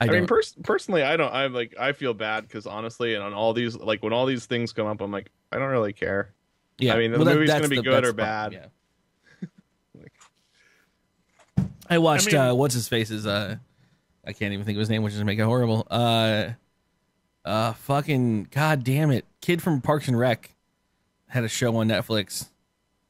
I, don't. mean pers- personally I don't I'm like I feel bad because honestly and on all these like when all these things come up I'm like I don't really care. yeah. I mean, the that- movie's that's gonna be the- good or bad. Yeah. I watched mean- uh, what's his face's uh, I can't even think of his name, which is make it horrible. Uh, uh, fucking god damn it, kid from Parks and Rec had a show on Netflix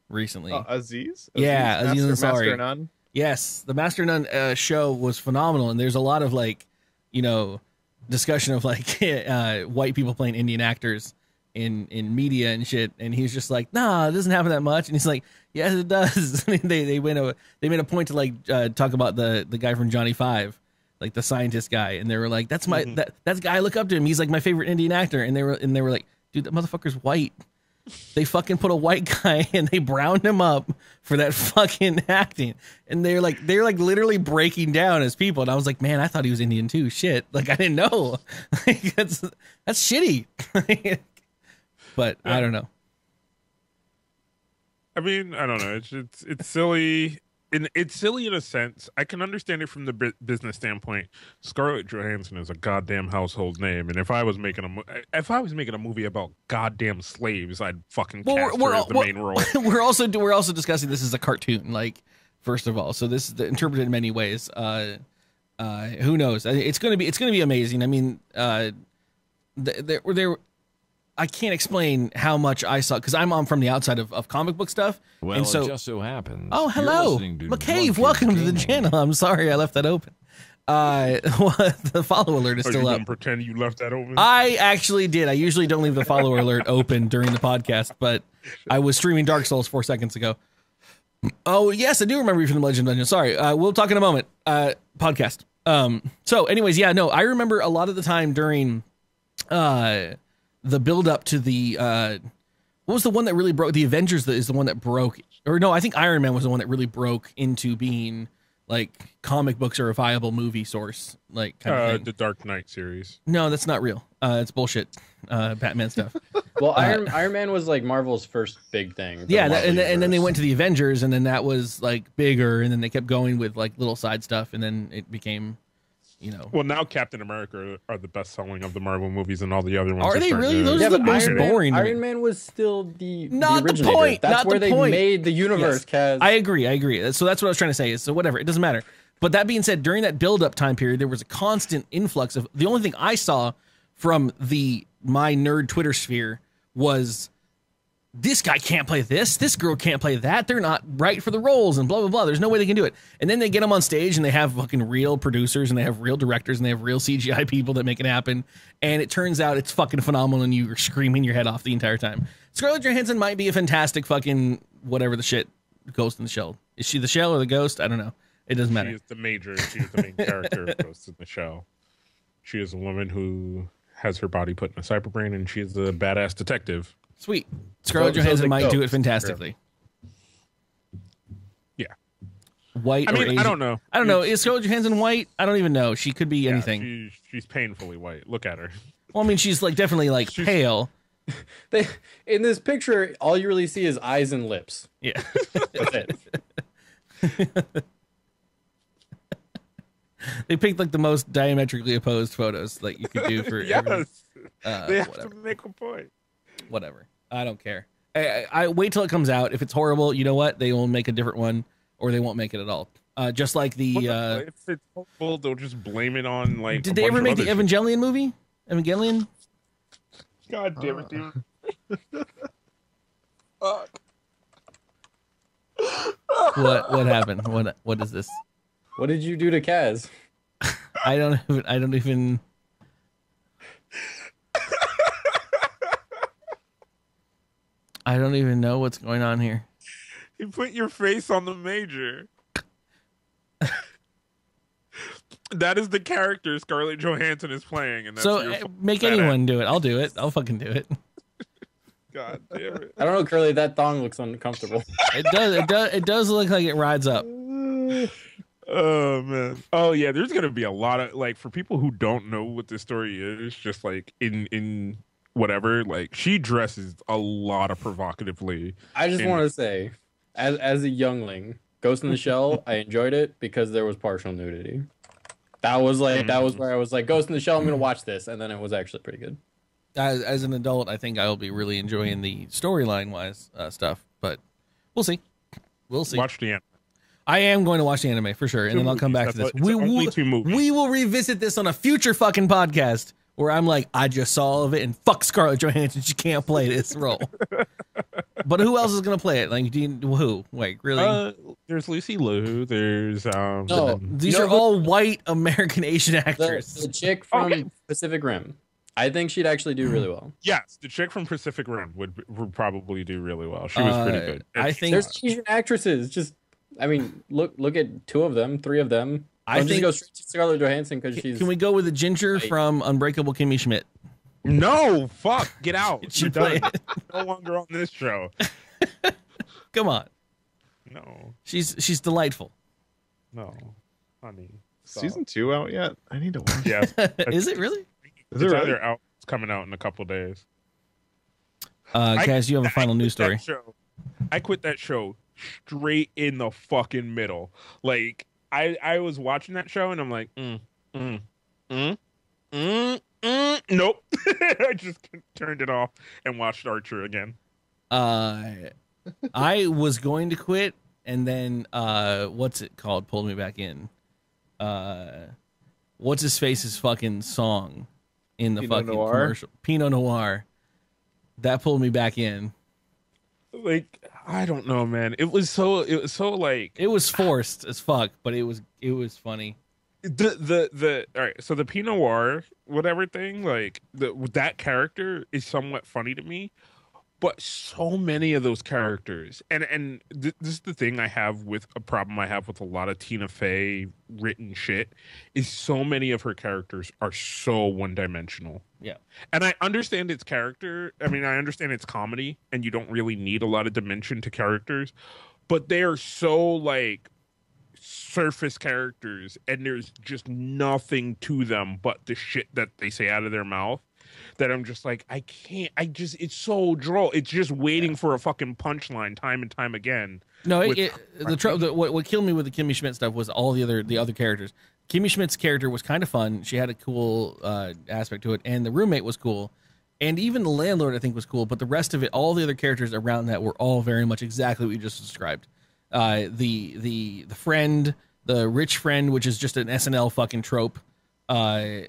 recently. Uh, Aziz? Yeah, Aziz Master, Ansari. Master? Yes, the Master None uh, show was phenomenal, and there's a lot of like, you know, discussion of like uh, white people playing Indian actors in in media and shit. And he's just like, nah, it doesn't happen that much. And he's like, yes, it does. they they went a they made a point to like uh, talk about the the guy from Johnny Five, like the scientist guy, and they were like, that's my that that's guy I look up to him. He's like my favorite Indian actor, and they were and they were like, dude, that motherfucker's white. They fucking put a white guy and they browned him up for that fucking acting. And they're like they're like literally breaking down as people. And I was like, man, I thought he was Indian too. Shit. Like I didn't know. Like that's that's shitty. but I don't know. I mean, I don't know. It's it's it's silly. And it's silly in a sense. I can understand it from the business standpoint. Scarlett Johansson is a goddamn household name, and if I was making a if I was making a movie about goddamn slaves, I'd fucking Well, cast we're- her we're as the main role. we're also we're also discussing this as a cartoon, like first of all. So this is interpreted in many ways. Uh, uh, who knows? It's gonna be it's gonna be amazing. I mean, uh, th- there there. I can't explain how much I saw because I'm on from the outside of, of comic book stuff. Well, and so it just so happens. Oh, hello, listening to McCave. Welcome to the channel. I'm sorry I left that open. Uh, the follow alert is Are you still up. pretend you left that open? I actually did. I usually don't leave the follower alert open during the podcast, but I was streaming Dark Souls four seconds ago. Oh yes, I do remember you from the Legend Dungeon. Sorry, uh, we'll talk in a moment. Uh, podcast. Um. So, anyways, yeah, no, I remember a lot of the time during, uh, the build up to the uh, what what was the one that really broke? The Avengers is the one that broke, or no, I think Iron Man was the one that really broke into being like comic books are a viable movie source, like kind of Uh, thing. the Dark Knight series. No, that's not real. Uh, it's bullshit. Uh, Batman stuff. Well, Iron Iron Man was like Marvel's first big thing. yeah, that, and, then- and then they went to the Avengers, and then that was like bigger, and then they kept going with like little side stuff, and then it became, you know, Well, now Captain America are the best selling of the Marvel movies, and all the other ones Are they starting really? to- Those Yeah, are the but most Iron Man, boring to. Iron Man was still the Not the originator. point, That's not where the they point. made the universe. Kaz. I agree. I agree. So that's what I was trying to say. Is so whatever. It doesn't matter. But that being said, during that build-up time period, there was a constant influx of. The only thing I saw from the my nerd Twitter sphere was this guy can't play this. This girl can't play that. They're not right for the roles, and blah blah blah. There's no way they can do it. And then they get them on stage, and they have fucking real producers, and they have real directors, and they have real CGI people that make it happen. And it turns out it's fucking phenomenal, and you're screaming your head off the entire time. Scarlett Johansson might be a fantastic fucking whatever the shit Ghost in the Shell. Is she the shell or the ghost? I don't know. It doesn't matter. is the major. She is the main character of Ghost in the Shell. She is a woman who has her body put in a cyber brain, and she is a badass detective. Sweet. Scarlett So- so Johansson the might do it fantastically. Yeah. White I or mean, Asian. I don't know. I don't know. Is Scarlett Johansson white? I don't even know. She could be Yeah, anything. she- she's painfully white. Look at her. Well, I mean, she's like definitely like She's- pale. They, in this picture, all you really see is eyes and lips. Yeah. That's it. they picked like the most diametrically opposed photos that you could do for every- yes, uh, they have whatever. to make a point. whatever. I don't care. I, I, I wait till it comes out. If it's horrible, you know what? They will make a different one, or they won't make it at all. Uh, just like the. The- Uh, if it's horrible, they'll just blame it on like. a did they bunch ever make the other shit. Evangelion movie? Evangelion? God damn it, dude. Fuck. What what happened? What what is this? What did you do to Kaz? I don't even. I don't even. I don't even know what's going on here. You put your face on the major. that is the character Scarlett Johansson is playing, and that's So your uh, make anyone ass. do it. I'll do it. I'll fucking do it. God damn it. I don't know, Curly. That thong looks uncomfortable. It does. It does. It does look like it rides up. Oh man. Oh yeah, there's gonna be a lot of like for people who don't know what this story is, just like in in whatever, like she dresses a lot of provocatively. I just And- want to say, as as a youngling, Ghost in the Shell, I enjoyed it because there was partial nudity. That was like that was where I was like, Ghost in the Shell, I'm gonna watch this, and then it was actually pretty good. As, as an adult, I think I'll be really enjoying the storyline wise uh, stuff, but we'll see. We'll see. Watch the anime. I am going to watch the anime for sure, and Two then I'll come movies, back to this. We will, we will revisit this on a future fucking podcast where I'm like, I just saw all of it, and fuck Scarlett Johansson, she can't play this role. but who else is going to play it? Like, do you, who? Wait, really? Uh, there's Lucy Liu. There's um. No. These are who- all white American Asian The, actors. the chick from Okay. Pacific Rim, I think she'd actually do really well. Yes, the chick from Pacific Rim would would probably do really well. She was pretty Uh, good. I think There's Asian actresses. Just, I mean, look look at two of them, three of them. I Don't just think- go straight to Scarlett Johansson because Can- she's. Can we go with the ginger Right. from Unbreakable Kimmy Schmidt? no fuck. Get out. She You're done. played- no longer on this show. Come on, No, she's she's delightful. no, honey. stop. Season two out yet? I need to watch. Yes, is it really? Is it's it really? either out. It's coming out in a couple days. Uh, I- Kaz, you have a final news story. show. I quit that show straight in the fucking middle. Like I, I was watching that show and I'm like, mm, mm, mm, mm, mm. nope. I just turned it off and watched Archer again. Uh, I was going to quit, and then uh, what's it called? Pulled me back in. Uh, what's his face's fucking song in the Pinot fucking Noir? commercial? Pinot Noir. That pulled me back in. Like I don't know, man. It was so. It was so like It was forced as fuck, but it was it was funny. the the the all right so the pinot noir whatever thing like the that character is somewhat funny to me but so many of those characters and and th- this is the thing i have with a problem i have with a lot of tina fey written shit is so many of her characters are so one-dimensional Yeah. and i understand its character i mean i understand its comedy and you don't really need a lot of dimension to characters but they are so like surface characters and there's just nothing to them but the shit that they say out of their mouth that I'm just like I can't I just it's so droll it's just waiting for a fucking punchline time and time again No, it, with- it, the, tr- the what, what killed me with the Kimmy Schmidt stuff was all the other the other characters. Kimmy Schmidt's character was kind of fun. She had a cool uh, aspect to it, and the roommate was cool, and even the landlord I think was cool. But the rest of it, all the other characters around that were all very much exactly what you just described. Uh, the the the friend, the rich friend, which is just an SNL fucking trope. Uh,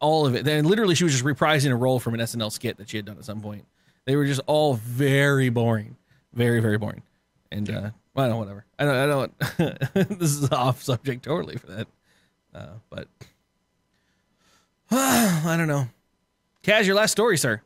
all of it. Then literally, she was just reprising a role from an SNL skit that she had done at some point. They were just all very boring, very very boring. And uh, well, I don't whatever. I don't. I don't. this is off subject totally for that. Uh, but I don't know. Kaz, your last story, sir.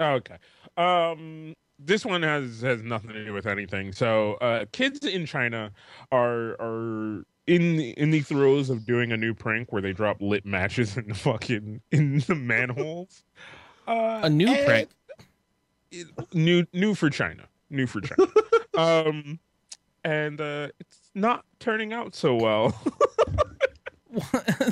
okay um this one has has nothing to do with anything so uh kids in China are are in the, in the throes of doing a new prank where they drop lit matches in the fucking in the manholes uh A new prank. it- new new for China. New for China. um and uh it's not turning out so well What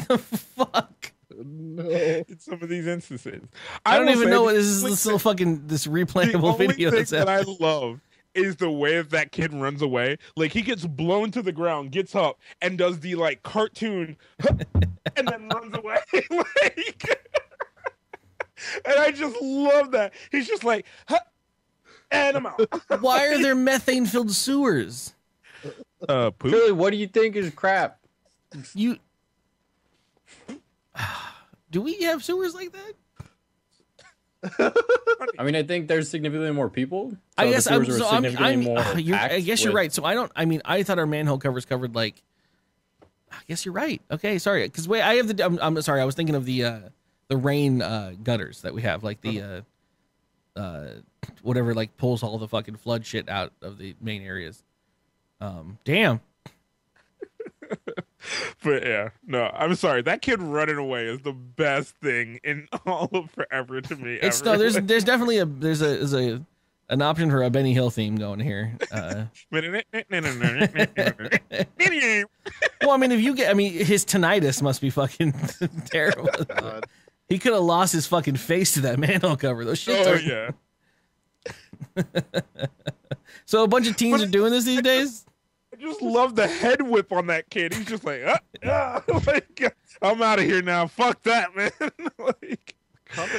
the fuck? No. in some of these instances. I, don't even know what this is. This little fucking this replayable video that's that I love is the way that that kid runs away. Like he gets blown to the ground, gets up, and does the like cartoon, and then runs away. like, and I just love that. He's just like, "Huh," and I'm out. Why are there methane filled sewers? Uh, poop. Really, what do you think is crap? You do we have sewers like that? I mean, I think there's significantly more people. I so the guess I'm, so I'm, I'm more you're, I guess you're with- right. So I don't. I mean, I thought our manhole covers covered like. I guess you're right. Okay, sorry. Because wait, I have the. I'm, I'm sorry. I was thinking of the uh the rain uh gutters that we have, like the uh uh whatever like pulls all the fucking flood shit out of the main areas. Um, damn. But yeah, no, I'm sorry. That kid running away is the best thing in all of forever to me. It's ever. no. There's there's definitely a there's a there's a an option for a Benny Hill theme going here. Uh, well, I mean, if you get, I mean, his tinnitus must be fucking terrible. God. He could have lost his fucking face to that manhole cover. Those shit. oh are- yeah. So a bunch of teens But are doing this these days. I just love the head whip on that kid. He's just like, ah, ah, like I'm out of here now. Fuck that, man. like,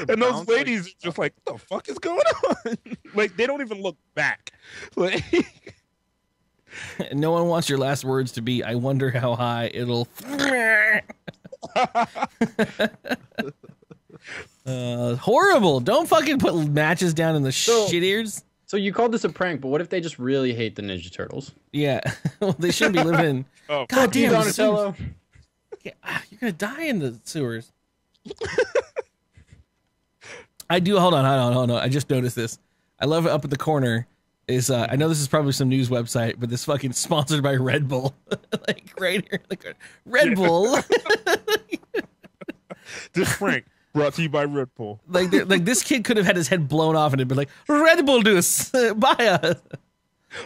and those Bounce like- ladies are just like, what the fuck is going on? like, they don't even look back. Like, no one wants your last words to be, "I wonder how high it'll." uh, horrible! Don't fucking put matches down in the So- shit ears. So you called this a prank, but what if they just really hate the Ninja Turtles? Yeah, well, they shouldn't be living. oh, God fuck damn, you. the sewers. Donatello. Yeah, ah, you're gonna die in the sewers. I do. Hold on, hold on, hold on. I just noticed this. I love it up at the corner. Is uh, I know this is probably some news website, but this fucking sponsored by Red Bull, like right here. in the corner. Red Bull, This prank brought to you by Red Bull. like like this kid could have had his head blown off and it'd been like Red Bull Deuce, buy us.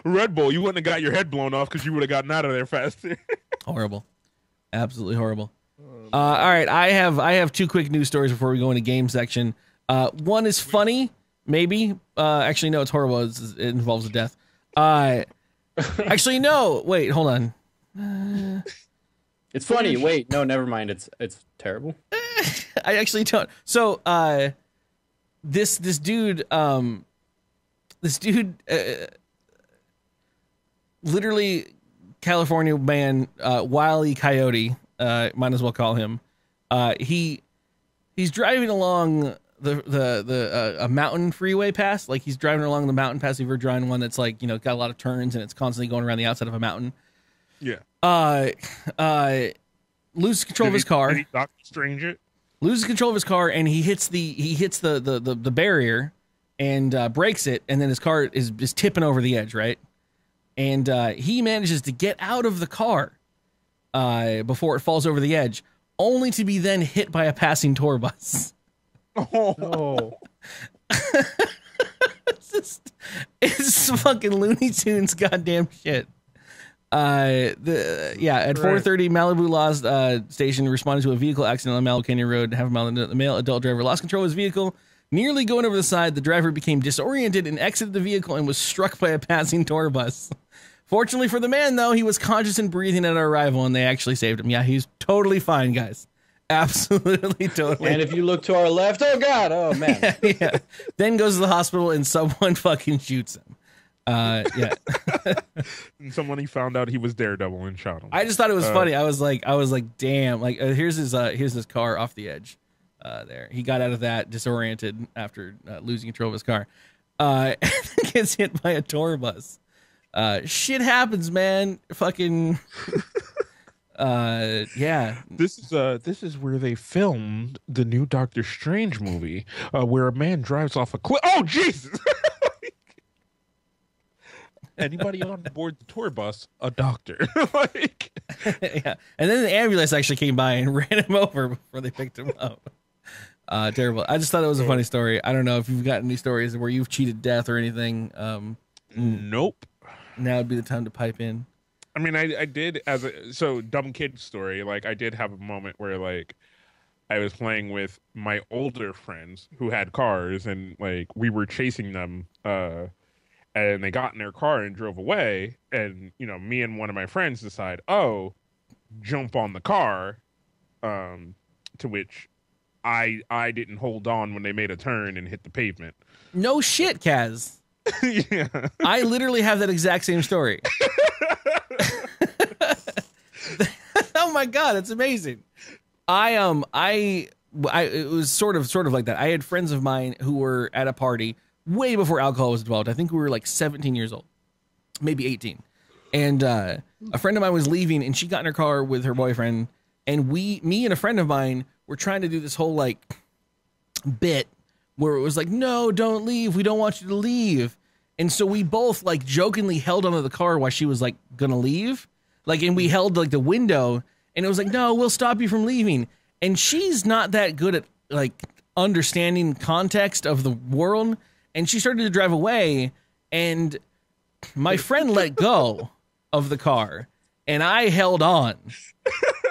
Red Bull, you wouldn't have got your head blown off because you would have gotten out of there faster. Horrible, absolutely horrible. Uh, all right, I have I have two quick news stories before we go into game section. Uh, one is funny, maybe. Uh, actually, no, it's horrible. It's, it involves a death. Uh, actually, no. Wait, hold on. It's funny. Wait, no, never mind. It's it's terrible. I actually don't. So, uh, this this dude, um, this dude, uh, literally, California man, uh, Wiley Coyote, uh, might as well call him. Uh, he he's driving along the the the uh, a mountain freeway pass. Like he's driving along the mountain pass. If you're driving one that's like you know got a lot of turns and it's constantly going around the outside of a mountain. yeah. Uh, uh, loses control of his car Did he Strange it? Loses control of his car and he hits the he hits the the the, the barrier and uh, breaks it, and then his car is is tipping over the edge, right? And uh, he manages to get out of the car uh, before it falls over the edge, only to be then hit by a passing tour bus. Oh, it's just it's fucking Looney Tunes goddamn shit. Uh the yeah at Right. 4:30 Malibu Lost uh, station responded to a vehicle accident on Malibu Canyon Road. Half a mile the male adult driver lost control of his vehicle, nearly going over the side. The driver became disoriented and exited the vehicle and was struck by a passing tour bus. Fortunately for the man, though, he was conscious and breathing at our arrival, and they actually saved him. Yeah, he's totally fine, guys. Absolutely, totally. And if you look to our left, oh god, oh man. yeah. Then goes to the hospital and someone fucking shoots him. Uh, yeah. And someone he found out he was Daredevil and shot him. I just thought it was Uh, funny. I was like, I was like, damn. Like, uh, here's his, uh, here's his car off the edge. Uh, there, he got out of that disoriented after uh, losing control of his car. Uh, and gets hit by a tour bus. Uh, shit happens, man. Fucking. uh, yeah. This is uh this is where they filmed the new Doctor Strange movie, uh, where a man drives off a cliff. Oh Jesus! Anybody on board the tour bus, a doctor. like yeah. And then the ambulance actually came by and ran him over before they picked him up. Uh, terrible. I just thought it was a funny story. I don't know if you've got any stories where you've cheated death or anything. Um, nope. now would be the time to pipe in. I mean, I I did as a so dumb kid story. Like I did have a moment where like I was playing with my older friends who had cars, and like we were chasing them. uh and they got in their car and drove away and you know me and one of my friends decide oh jump on the car um to which i i didn't hold on when they made a turn and hit the pavement No shit, Kaz. yeah I literally have that exact same story. oh my god, it's amazing. I um I I it was sort of sort of like that. I had friends of mine who were at a party way before alcohol was involved. I think we were like 17 years old, maybe 18. And uh, a friend of mine was leaving, and she got in her car with her boyfriend, and we, me and a friend of mine, were trying to do this whole like bit where it was like, no, don't leave. We don't want you to leave. And so we both like jokingly held onto the car while she was like gonna leave. Like, and we held like the window and it was like, no, we'll stop you from leaving. And she's not that good at like understanding context of the world. And she started to drive away and my friend let go of the car and I held on.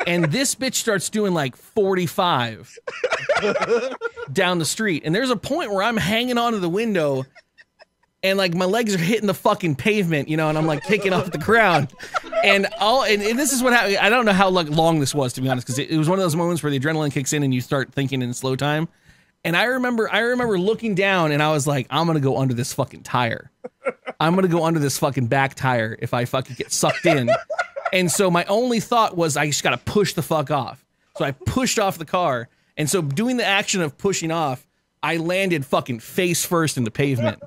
And this bitch starts doing like 45 down the street. And there's a point where I'm hanging onto the window and like my legs are hitting the fucking pavement, you know, and I'm like kicking off the ground. And all and, and this is what happened. I don't know how like, long this was to be honest, because it, it was one of those moments where the adrenaline kicks in and you start thinking in slow time. And I remember I remember looking down and I was like, I'm gonna go under this fucking tire. I'm gonna go under this fucking back tire if I fucking get sucked in. And so my only thought was I just gotta push the fuck off. So I pushed off the car. And so doing the action of pushing off, I landed fucking face first in the pavement.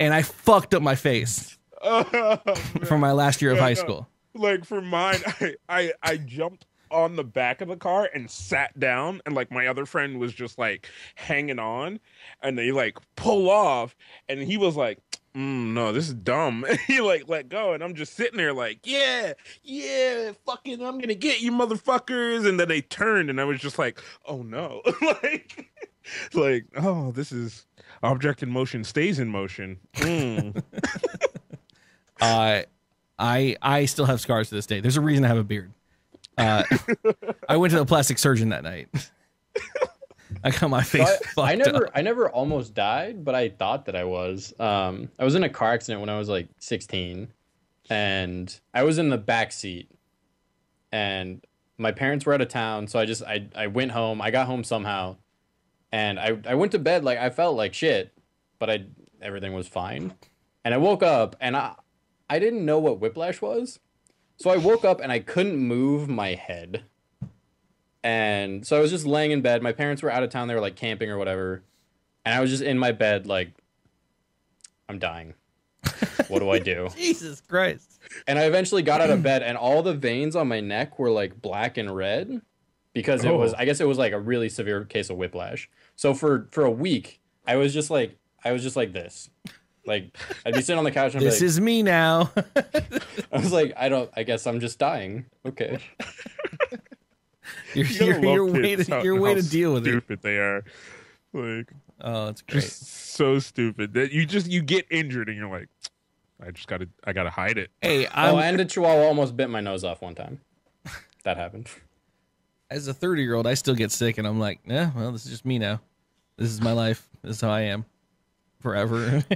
And I fucked up my face oh, from my last year of high school. like for mine I, I i jumped on the back of the car and sat down and like my other friend was just like hanging on and they like pull off and he was like mm, no this is dumb he like let go and i'm just sitting there like yeah yeah fucking i'm gonna get you motherfuckers and then they turned and i was just like oh no like like oh this is object in motion stays in motion Mm. Uh, I I still have scars to this day. There's a reason I have a beard. Uh, I went to the plastic surgeon that night. I got my face So I, I never up. I never almost died, but I thought that I was. Um, I was in a car accident when I was like 16, and I was in the back seat, and my parents were out of town, so I just I I went home. I got home somehow, and I I went to bed like I felt like shit, but I everything was fine, and I woke up and I I didn't know what whiplash was, so I woke up and I couldn't move my head. And so I was just laying in bed. My parents were out of town. They were like camping or whatever. And I was just in my bed, like, I'm dying. What do I do? Jesus Christ. And I eventually got out of bed, and all the veins on my neck were like black and red because it was, Oh. I guess it was like a really severe case of whiplash. So for for a week, I was just like, I was just like this. Like I'd be sitting on the couch and I'd be This like, is me now. I was like, I don't. I guess I'm just dying. Okay. your You gotta your, love your way to how- your way to deal with it. Stupid they are. Like Oh, it's great. just so stupid that you just you get injured and you're like, I just gotta I gotta hide it. Hey, I'm oh, and a chihuahua almost bit my nose off one time. That happened. as a 30 year old, I still get sick, and I'm like, yeah, well, this is just me now. This is my life. This is how I am forever.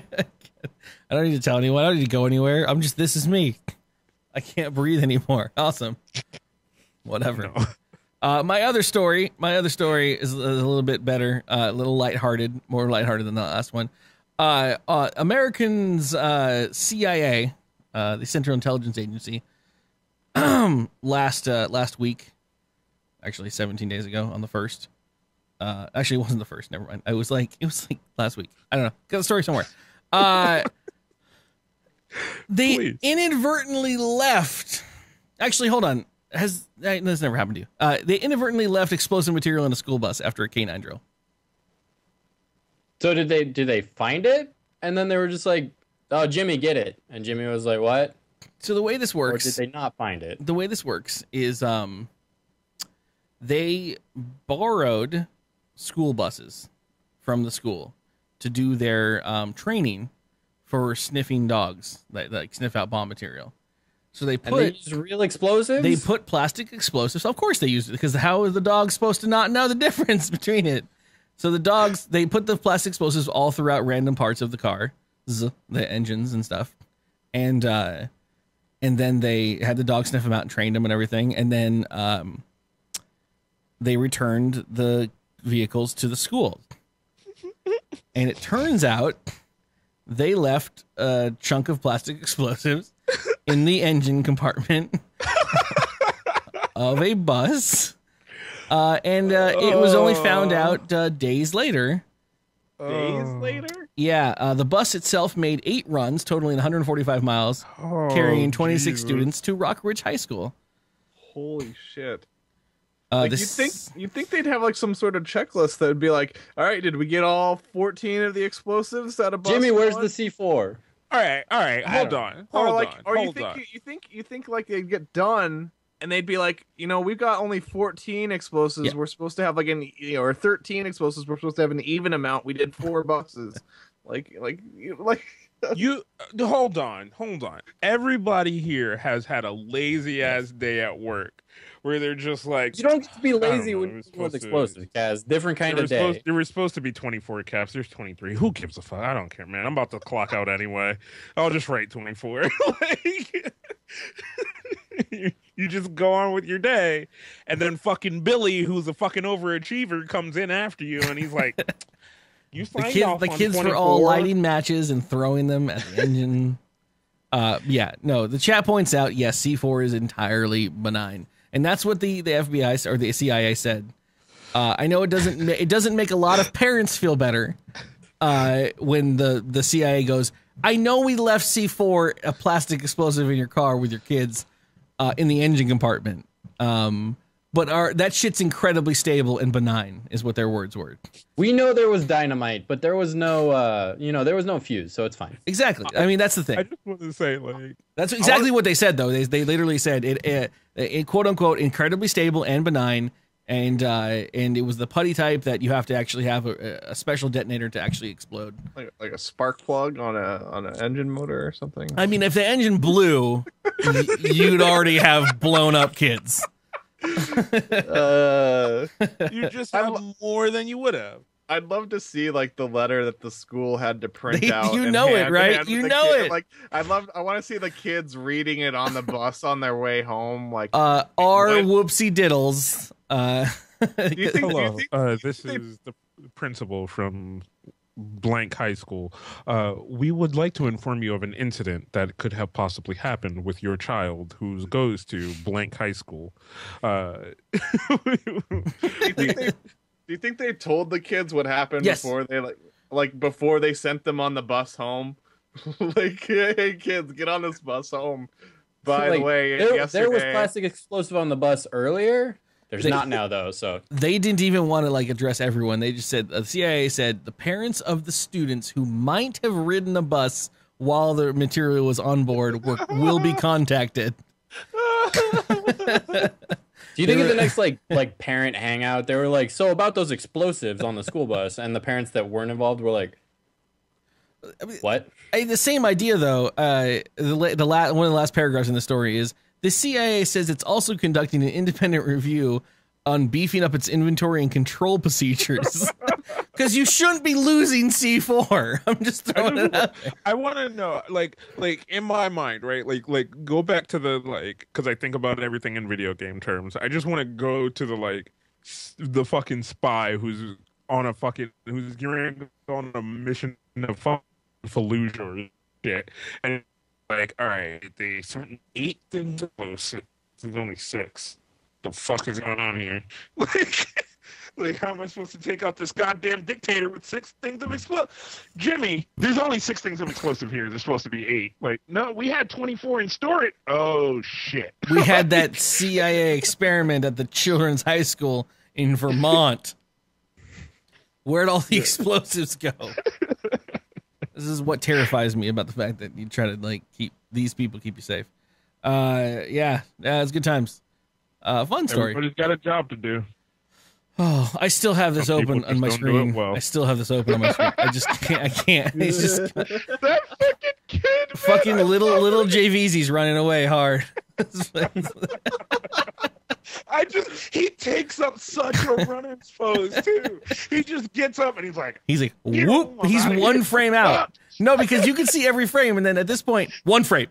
I don't need to tell anyone. I don't need to go anywhere. I'm just, this is me. I can't breathe anymore. Awesome. Whatever. Uh, my other story, my other story is a little bit better, uh, a little lighthearted, more lighthearted than the last one. Uh, uh, Americans, uh, CIA, uh, the Central Intelligence Agency, last uh, last week, actually 17 days ago on the first. Uh, actually, it wasn't the first. Never mind. I was like, it was like last week. I don't know. Got the story somewhere. Uh, they Please. inadvertently left. Actually, hold on. Has that- this never happened to you? Uh, they inadvertently left explosive material in a school bus after a canine drill. So did they? Did they find it? And then they were just like, "Oh, Jimmy, get it." And Jimmy was like, "What?" So the way this Or works, did they not find it? the way this works is um they borrowed school buses from the school to do their um, training for sniffing dogs that like sniff out bomb material. So they And they put real explosives. they put plastic explosives. Of course they used it because how is the dog supposed to not know the difference between it? So the dogs they put the plastic explosives all throughout random parts of the car, the engines and stuff, and uh, and then they had the dog sniff them out and trained them and everything, and then um, they returned the vehicles to the school. and it turns out they left a chunk of plastic explosives in the engine compartment of a bus. Uh, and uh, it was only found out uh, days later. Days Oh. later? Yeah, uh, the bus itself made eight runs, totaling 145 miles, carrying 26 Jesus. students to Rock Ridge High School. Holy shit. Uh, Like this, you think you think they'd have like some sort of checklist that would be like, all right, did we get all fourteen of the explosives out of bus Jimmy, where's one?" the C four? All right, all right, hold don't on, or like on, or you hold think you, you think you think like they'd get done and they'd be like, you know, we've got only 14 explosives. Yeah. We're supposed to have like an you know, or 13 explosives. We're supposed to have an even amount. We did four buses. like like you- like You uh, hold on, hold on. Everybody here has had a lazy ass day at work where they're just like You don't get to be lazy know, when it you're was dealing with supposed to- explosives, Kaz. Different kind of were, supposed, day. there were supposed to be 24 caps. There's 23. Who gives a fuck? I don't care, man. I'm about to clock out anyway. I'll just write 24. like, you, you just go on with your day, and then fucking Billy, who's a fucking overachiever, comes in after you, and he's like, "You the kids, the on kids were all lighting matches and throwing them at the engine. Uh, yeah, no, the chat points out, yes, C4 is entirely benign. And that's what the, the FBI or the CIA said. Uh, I know it doesn't it doesn't make a lot of parents feel better uh, when the, the CIA goes, I know we left C4, a plastic explosive in your car with your kids uh, in the engine compartment. Um, but our, that shit's incredibly stable and benign, is what their words were. We know there was dynamite, but there was no, uh, you know, there was no fuse, so it's fine. Exactly. I mean, that's the thing I just want to say, like, That's exactly what they said, though. They, they literally said it, it, it, quote unquote, incredibly stable and benign. And uh, and it was the putty type that you have to actually have a, a special detonator to actually explode. like, like a spark plug on a on an engine motor or something. I mean, if the engine blew, y- you'd already have blown up kids. Uh, you just have more than you would have. I'd love to see like the letter that the school had to print They- out. you and know it, right? You know kid. it. Like I'd love. I want to see the kids reading it on the bus on their way home. Like, Uh, R What? whoopsie diddles. Uh, do you think? Do Hello, you think? uh, this they- is the principal from blank high school. Uh, we would like to inform you of an incident that could have possibly happened with your child who goes to blank high school. Uh, Do you think they? Do you think they told the kids what happened Yes. before they like like before they sent them on the bus home? like, hey kids, get on this bus home. By Like, the way, there, yesterday there was plastic explosive on the bus earlier. There's They- not now though. So they didn't even want to like address everyone. They just said the CIA said the parents of the students who might have ridden the bus while the material was on board were, will be contacted. do you think at the next like like parent hangout they were like, so about those explosives on the school bus, and the parents that weren't involved were like, what? I, the same idea though. Uh, the la- the la- one of the last paragraphs in the story is the CIA says it's also conducting an independent review on beefing up its inventory and control procedures because you shouldn't be losing C4. I'm just throwing it out. there. I want to know, like, like in my mind, right? Like, like go back to the like, because I think about everything in video game terms. I just want to go to the like, the fucking spy who's on a fucking who's on a mission of fucking Fallujah or shit, and like, all right, they certain eight things. Oh, six. There's only six. The fuck is going on here? Like. Like, how am I supposed to take out this goddamn dictator with six things of explosive? Jimmy, there's only six things of explosive here. There's supposed to be eight. Like, no, we had 24 in storage. Oh, shit. We had that CIA experiment at the children's high school in Vermont. Where'd all the explosives go? This is what terrifies me about the fact that you try to like keep these people keep you safe. Uh, yeah, yeah, it's good times. Uh, fun story. Everybody's got a job to do. Oh, I still have this Some open on my don't do it screen. well. I still have this open on my screen. I just can't. I can't. It's just That fucking kid, man, fucking I little little it. JVZ's running away hard. I just, he takes up such a running pose, too. He just gets up and he's like, He's like, whoop. He's one here. frame out. No, because you can see every frame, and then at this point, one frame.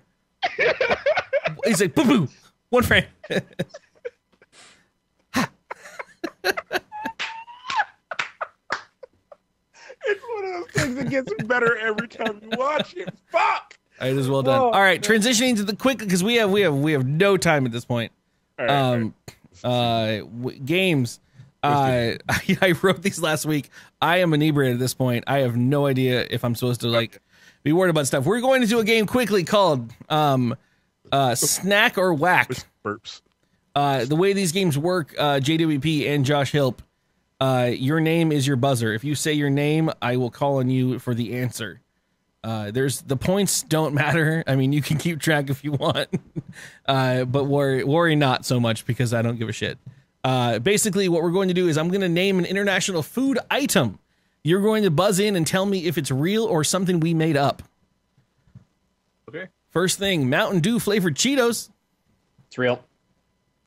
He's like, boo boo, one frame. it's one of those things that gets better every time you watch it. Fuck. All right, is well done. Oh, All right, transitioning to the quick because we have we have we have no time at this point. All right, all right. Um, uh, w- games. Uh, I, I wrote these last week. I am inebriated at this point. I have no idea if I'm supposed to like be worried about stuff. We're going to do a game quickly called um, uh, Snack or Whack. burps. Uh, the way these games work, uh, JWP and Josh Hilp, uh, your name is your buzzer. If you say your name, I will call on you for the answer. Uh, there's the points don't matter. I mean, you can keep track if you want, uh, but worry worry not so much because I don't give a shit. Uh, basically, what we're going to do is I'm going to name an international food item. You're going to buzz in and tell me if it's real or something we made up. Okay. First thing, Mountain Dew flavored Cheetos. It's real.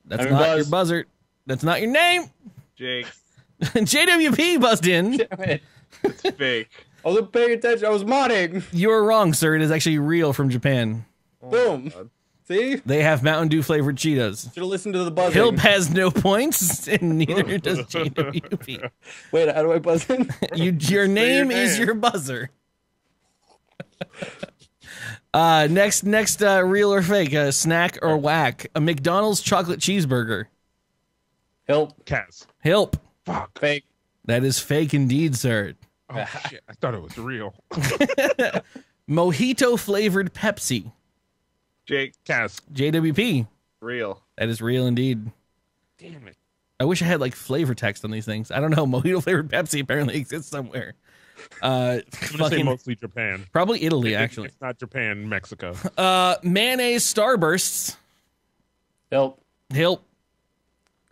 That's I'm not buzz. your buzzer. That's not your name. Jake, JWP buzzed in. Damn it. it's fake. I wasn't paying attention. I was modding. You were wrong, sir. It is actually real from Japan. Boom. God. See? They have Mountain Dew flavored Cheetos. Should have listened to the buzzing. Hilp has no points, and neither does JWP. Wait, how do I buzz in? You, your name is name. your buzzer. Uh, next, next, uh, real or fake, uh, snack or whack, a McDonald's chocolate cheeseburger. Hilp. Kaz. Hilp. Fuck. Fake. That is fake indeed, sir. Oh, shit. I thought it was real. Mojito flavored Pepsi. Jake, Kaz. JWP. real. That is real indeed. Damn it. I wish I had like flavor text on these things. I don't know. Mojito flavored Pepsi apparently exists somewhere. Uh, I'm gonna say fucking mostly Japan. probably Italy actually. It's not Japan, Mexico. Uh, mayonnaise starbursts. Hilp. Hilp.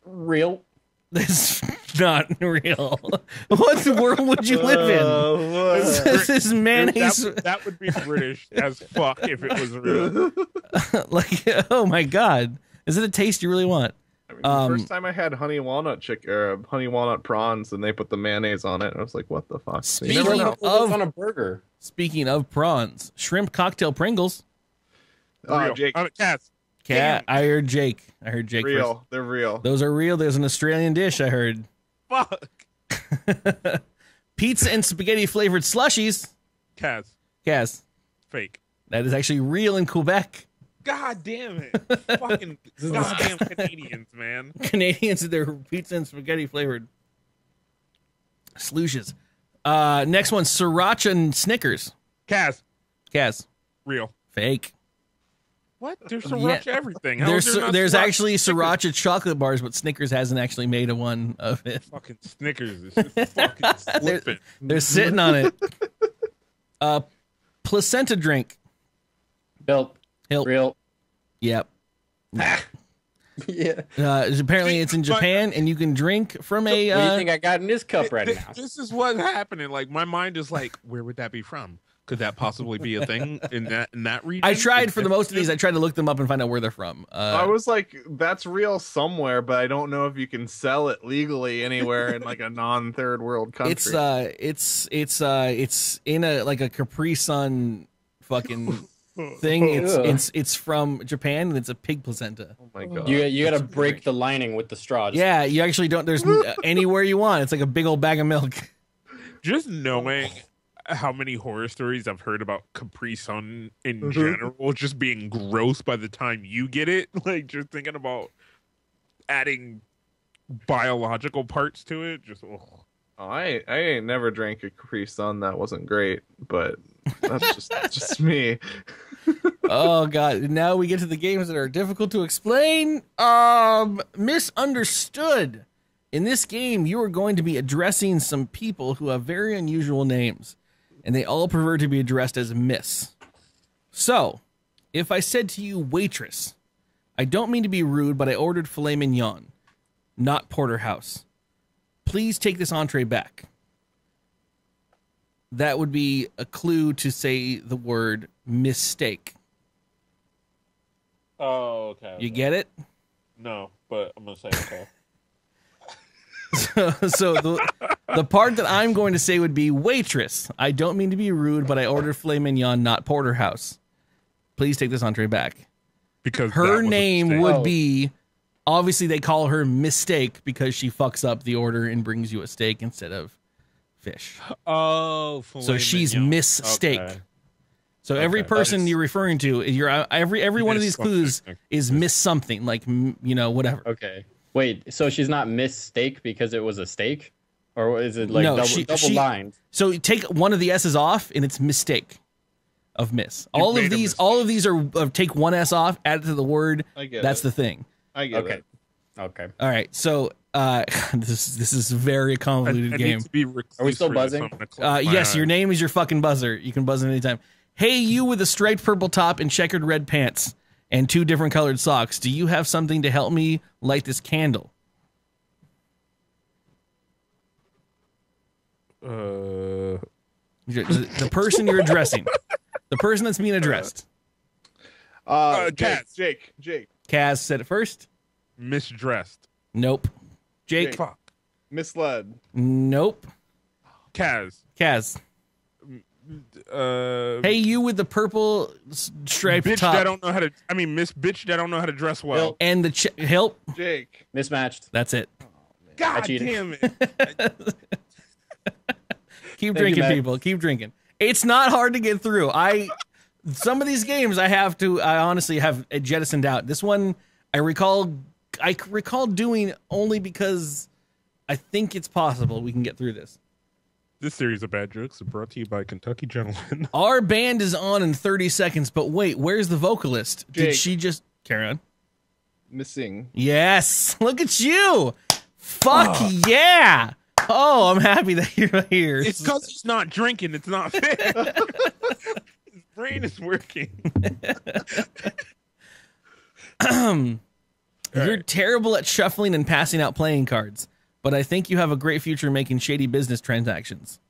Real. This is not real. what world would you live in? this is mayonnaise. that, that would be British as fuck if it was real. like, oh my god, is it a taste you really want? Um, First time I had honey walnut chick or uh, honey walnut prawns, and they put the mayonnaise on it. I was like, "What the fuck?" So you Speaking never Never know. of- know. On a burger. Speaking of prawns, shrimp cocktail Pringles. Oh, real. Jake, Uh, Kaz. Cat. I heard Jake. I heard Jake. real. First. They're real. Those are real. There's an Australian dish. I heard. Fuck. Pizza and spaghetti flavored slushies. Kaz. Yes, Fake. that is actually real in Quebec. God damn it. Fucking goddamn Canadians, man. Canadians their pizza and spaghetti flavored slushes. Uh, next one, sriracha and Snickers. Kaz. Kaz, Real. fake. What? There's sriracha everything. How There's there there's sriracha actually Snickers? sriracha chocolate bars, but Snickers hasn't actually made a one of it. Fucking Snickers is just fucking slipping. They're sitting on it. Uh, placenta drink. Built. Hilp. Real. Yep. yeah. Uh, apparently, it's in But- Japan, and you can drink from a. what do you Uh, think I got in this cup right Th- now? This is what's happening. Like my mind is like, where would that be from? Could that possibly be a thing in that in that region? I tried for the most of these. I tried to look them up and find out where they're from. Uh, I was like, that's real somewhere, but I don't know if you can sell it legally anywhere in like a non-third world country. it's uh, it's it's uh, it's in a like a Capri Sun fucking thing. It's Ugh. it's it's from Japan, and it's a pig placenta. oh my god. You you gotta break the lining with the straw. Yeah, you actually don't. There's anywhere you want. It's like a big old bag of milk. just knowing how many horror stories I've heard about Capri Sun in Mm-hmm. general just being gross by the time you get it. Like just thinking about adding biological parts to it. Just ugh. Oh, I I ain't never drank a Capri Sun that wasn't great, but that's just just me. oh god now we get to the games that are difficult to explain um misunderstood in this game you are going to be addressing some people who have very unusual names and they all prefer to be addressed as miss so if i said to you waitress i don't mean to be rude but i ordered filet mignon not porterhouse please take this entree back that would be a clue to say the word mistake Oh, okay. You get it? No, but I'm gonna say okay. so the the part that I'm going to say would be waitress. I don't mean to be rude, but I ordered filet mignon, not porterhouse. Please take this entree back. Because Her name would Oh. be obviously they call her mistake because she fucks up the order and brings you a steak instead of fish. Oh, So she's mignon. Miss Steak. Okay. So every Okay, that person is- you're referring to, you're uh, every every one of these clues is miss something like you know whatever. Okay. Wait. So she's not Miss Steak because it was a steak, or is it like No, double, she- double she- lined? So take one of the S's off, and it's mistake of miss. all of these, all of these are uh, take one S off, add it to the word. I get That's it. the thing. I get Okay. it. Okay. All right, so uh, this is this is a very I, I convoluted game. need to be Are we still recluse for this. buzzing? I'm gonna close Uh, my yes, your name is your fucking buzzer. You can buzz at any time. Hey, you with a striped purple top and checkered red pants and two different colored socks. Do you have something to help me light this candle? Uh, The the person you're addressing, the person that's being addressed. Uh, Uh, Jake, Kaz. Jake, Jake, Kaz said it first. misdressed. Nope. Jake. Jake. Fuck. misled. Nope. Kaz. Kaz. Uh, Hey, you with the purple s- striped bitch top that don't know how to. I mean, Miss bitch that don't know how to dress well. Bill. and the ch- help. Jake. Mismatched. That's it. God damn it! Keep Thank drinking, Matt. people. Keep drinking. It's not hard to get through. I some of these games I have to. I honestly have a jettisoned out. This one I recall. I recall doing only because I think it's possible we can get through this. This series of bad jokes is brought to you by Kentucky Gentlemen. Our band is on in 30 seconds, but wait, where's the vocalist? Did she just carry on? Missing. Yes. Look at you. Fuck ah. yeah. Oh, I'm happy that you're here. It's because he's not drinking. It's not fair. His brain is working. You're terrible at shuffling and passing out playing cards, but I think you have a great future making shady business transactions.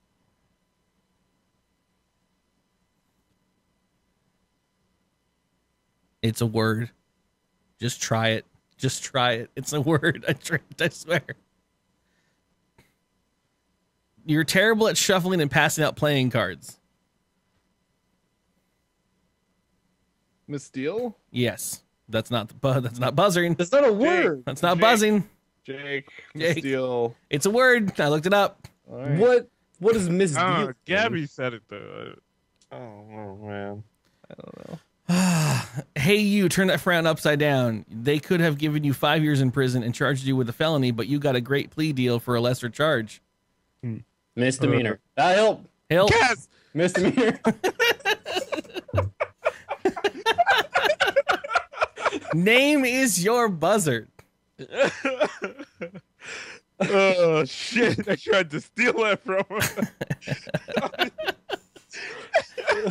It's a word. Just try it. Just try it. It's a word. I tricked, I swear. You're terrible at shuffling and passing out playing cards. Miss Steele. Yes. That's not the bu- that's not buzzing. That's not a word. That's not Jake. buzzing. Jake. Miss Jake. Steele. It's a word. I looked it up. All right. What? What is Miss? Ah, oh, Deal? Gabby said it though. Oh, oh man. I don't know. hey, you, turn that frown upside down. They could have given you five years in prison and charged you with a felony, but you got a great plea deal for a lesser charge. Hmm. Misdemeanor. Uh, I help. Help. Kaz, Misdemeanor. Name is your buzzard. Oh shit! I tried to steal that from him.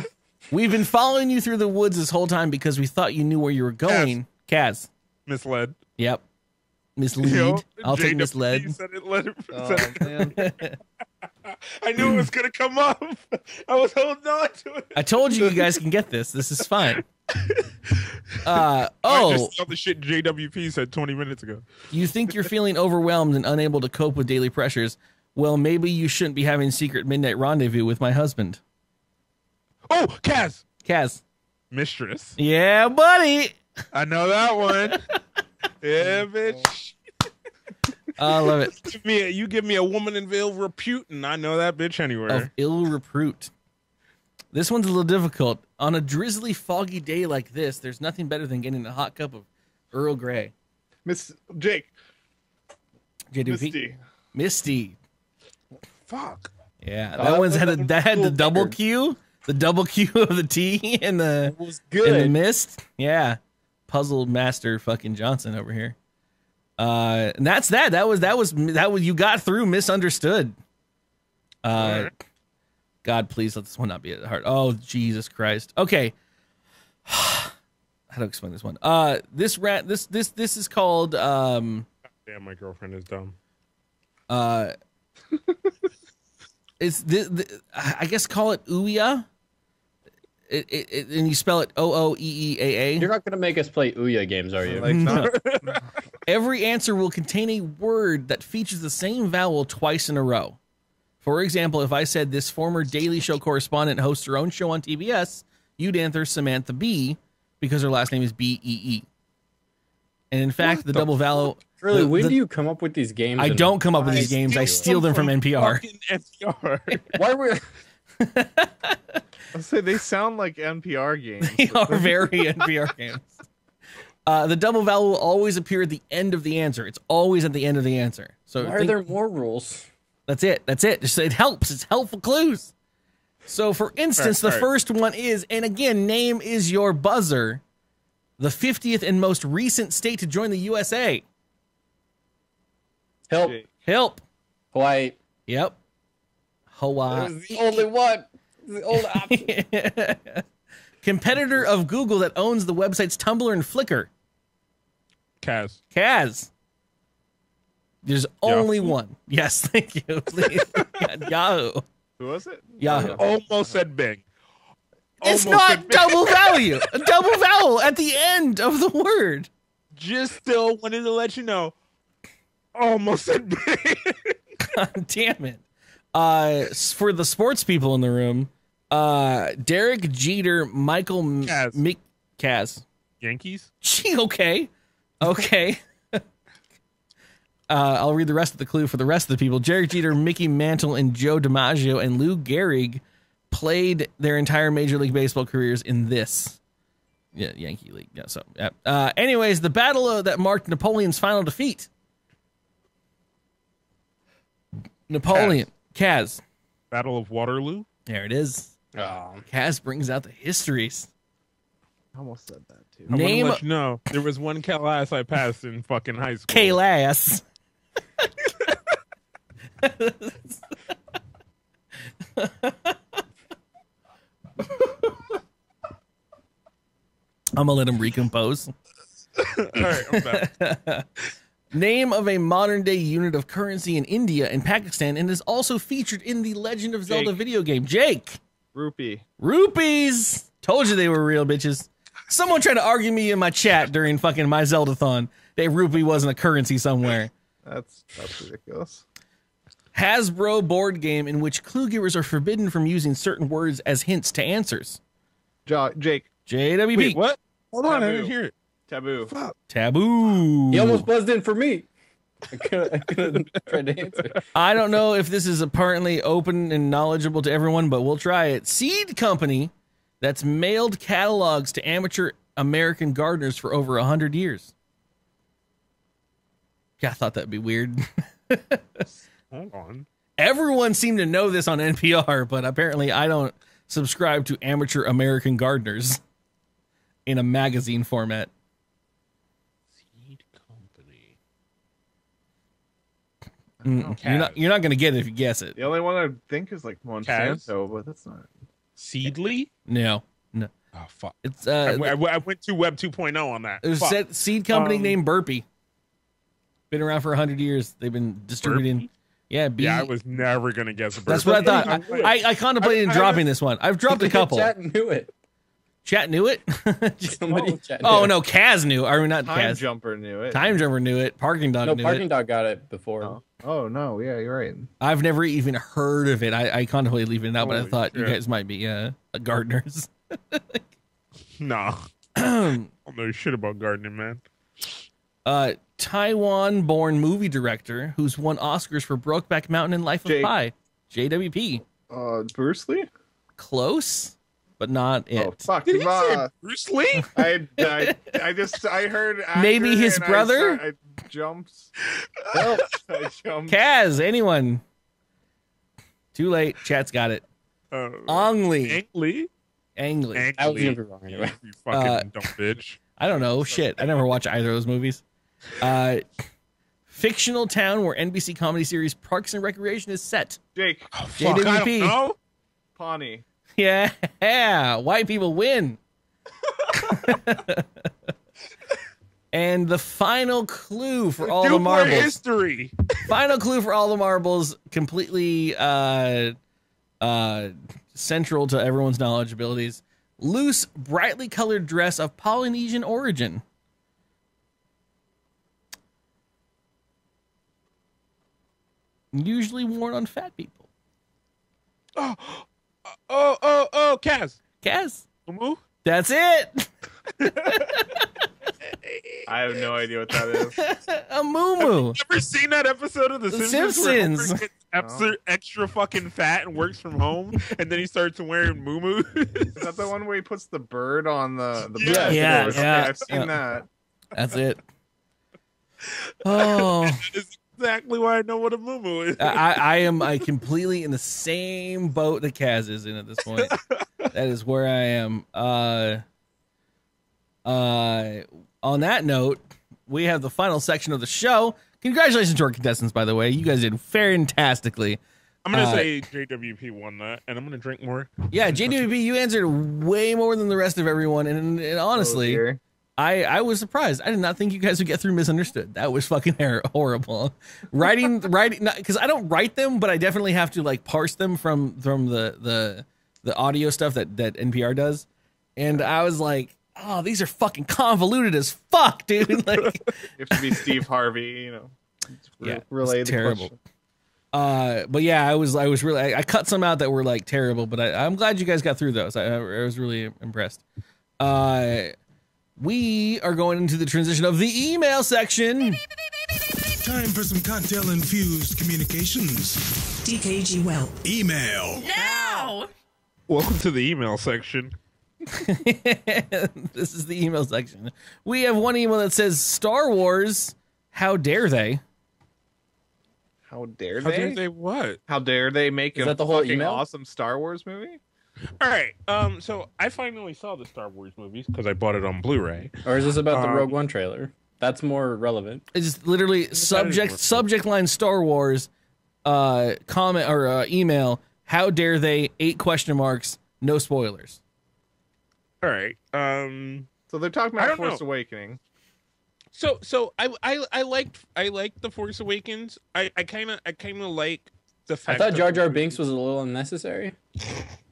We've been following you through the woods this whole time because we thought you knew where you were going. Kaz. Misled. Yep. Mislead. You know, I'll take JWP misled. Said it, let it, Oh, said it. I knew it was gonna come up. I was holding on to it. I told you you guys can get this. This is fine. Uh, I oh, just saw the shit JWP said 20 minutes ago. you think you're feeling overwhelmed and unable to cope with daily pressures? Well, maybe you shouldn't be having secret midnight rendezvous with my husband. Oh, Kaz, Kaz. mistress. Yeah, buddy. I know that one. yeah, bitch. I love it. Give me a, you give me a woman in ill repute, and I know that bitch anywhere. Of ill repute. This one's a little difficult. On a drizzly, foggy day like this, there's nothing better than getting a hot cup of Earl Grey. Miss Jake. JWP. Misty. Misty. Fuck. Yeah, Oh, that one's had a that had the double. Q, the double Q of the T and the It was and the good. mist. Yeah, puzzle master fucking Johnson over here. Uh, and that's that. That was that was that was you got through misunderstood. Uh. God, please let this one not be hard. Oh Jesus Christ. Okay. How to explain this one? Uh, this rat. This this this is called um Damn, my girlfriend is dumb. uh. It's the, the I guess call it Ouya. It, it, it, and you spell it O O E E A You're not gonna make us play Ouya games, are you? Like that. Every answer will contain a word that features the same vowel twice in a row. For example, if I said this former Daily Show correspondent hosts her own show on TBS, you'd answer Samantha Bee because her last name is B E E. And in fact, the, double vowel. Really, the- when the- do you come up with these games? I don't come up with why? these games. I steal them from NPR. Fucking NPR. Why were I'll say they sound like NPR games. They are very NPR games. Uh, the double vowel will always appear at the end of the answer. It's always at the end of the answer. So why are there more rules? That's it. That's it. Just it helps. It's helpful clues. So, for instance, All the right, first one is, and again, name is your buzzer, the 50th and most recent state to join the USA. Hilp, Hilp. Hawaii. Yep. Hawaii. It the only one. The only option. Competitor of Google that owns the websites Tumblr and Flickr. Kaz. Kaz. There's only one. Yes, thank you. Please. Yahoo. Who was it? Yahoo. Almost said Bing. It's not double value. A double vowel at the end of the word. Just still wanted to let you know. Almost said Bing. God damn it. Uh, for the sports people in the room, uh, Derek Jeter, Michael M- Kaz. Mick Kaz. Yankees. Gee, okay. Okay. Uh, I'll read the rest of the clue for the rest of the people. Derek Jeter, Mickey Mantle, and Joe DiMaggio and Lou Gehrig played their entire Major League Baseball careers in this. Yeah, Yankee League. Yeah, so, yeah. Uh, anyways, the battle uh, that marked Napoleon's final defeat. Napoleon. Kaz. Battle of Waterloo. There it is. Oh, Kaz brings out the histories. I almost said that too. I Name want to let you know there was one class I passed in fucking high school. K-Lass. I'm gonna let him recompose. All right, I'm back. Name of a modern day unit of currency in India and Pakistan and is also featured in the Legend of Zelda Jake. video game. Jake, Rupee. rupees. Told you they were real bitches. Someone tried to argue me in my chat during fucking my Zeldathon that rupee wasn't a currency somewhere. That's that's ridiculous. Hasbro board game in which clue givers are forbidden from using certain words as hints to answers. Jo- Jake. JWP. Wait, what? Hold on, I Taboo. didn't hear it. Taboo. Fuck. Taboo. he almost buzzed in for me. I couldn't, I couldn't try to answer. I don't know if this is apparently open and knowledgeable to everyone, but we'll try it. Seed company that's mailed catalogs to amateur American gardeners for over a hundred years. Yeah, I thought that'd be weird. Hold on. Everyone seemed to know this on NPR, but apparently I don't subscribe to amateur American gardeners in a magazine format. Seed company. Mm, you're not you're not gonna get it if you guess it. The only one I think is like Monsanto, Cavs? but that's not Seedly. No, no. Oh fuck! It's uh, I, I, I went to Web 2.0. on that. It was a seed company um, named Burpee. Been around for hundred years. They've been distributing. Burpee? Yeah, bee, Yeah, I was never gonna guess a that's what I thought. I, I, I contemplated I- I dropping was- this one. I've dropped a couple. Chat knew it. Chat knew it. Somebody chat oh no, Kaz knew. Or not Time Kaz. Jumper knew it. Time Jumper knew it. Parking Dog No, knew parking it. dog got it before. Oh. oh no, yeah, you're right. I've never even heard of it. I, I contemplated leaving it out, but I Holy thought you guys might be uh, gardeners. Nah. I don't know shit about gardening, man. uh, Taiwan-born movie director who's won Oscars for Brokeback Mountain and Life of Jake. Pi. JWP. Uh, Bruce Lee. Close, but not it. Oh fuck! Did he say uh, Bruce Lee? I, I, I just I heard Maybe his and I brother? sa- I, jumped. Help! I jumped. Kaz, anyone? Too late. Chat's got it. Uh, Ong Lee. Ang Lee? Ang Lee. Ang I was never wrong anyway. You fucking Uh, dumb bitch. I don't know. Shit. I never watched either of those movies. Uh, fictional town where NBC comedy series Parks and Recreation is set. Jake Oh, fuck, I don't know. Pawnee. Yeah, yeah. white people win. and the final clue for all the Dude, we're marbles. history. final clue for all the marbles, completely uh, uh, central to everyone's knowledge abilities. Loose, brightly colored dress of Polynesian origin. Usually worn on fat people. Oh, oh, oh, oh, Kaz. Kaz, Umu? that's it. I have no idea what that is. A moo Ever seen that episode of The, The Simpsons? where Simpsons. gets extra, extra fucking fat and works from home, and then he starts wearing moo Is that the one where he puts the bird on the the Yeah. bird? Yeah, Okay, yeah, I've seen yeah. that. That's it. Oh, That's exactly why I know what a moo is. I, I am I completely in the same boat that Kaz is in at this point. that is where I am. Uh, uh, on that note, we have the final section of the show. Congratulations to our contestants, by the way. You guys did fantastically. I'm gonna uh, say JWP won that, and I'm gonna drink more. Yeah, JWP, you answered way more than the rest of everyone, and, and honestly, Oh, dear. I, I was surprised. I did not think you guys would get through misunderstood. That was fucking horrible. writing writing because I don't write them, but I definitely have to like parse them from from the the the audio stuff that that NPR does. And I was like, oh, these are fucking convoluted as fuck, dude. Like, You have to be Steve Harvey, you know. re- Yeah, it's relay terrible. question. uh, but yeah, I was I was really I, I cut some out that were like terrible, but I, I'm glad you guys got through those. I, I was really impressed. Uh, we are going into the transition of the email section. Time for some cocktail infused communications. DKG Welp. Email. Now! Welcome to the email section. this is the email section. We have one email that says Star Wars. How dare they? How dare they? How dare they what? How dare they make Is a that the whole fucking email? awesome Star Wars movie? All right. Um. So I finally saw the Star Wars movies because I bought it on Blu-ray. Or is this about the Um, Rogue One trailer? That's more relevant. It's just literally subject subject line Star Wars. Uh, comment or uh, email. How dare they? Eight question marks. No spoilers. All right. Um. So they're talking about Force know. Awakening. So so I I I liked I liked the Force Awakens. I I kind of I kind of like the fact. I thought Jar Jar Binks was a little unnecessary.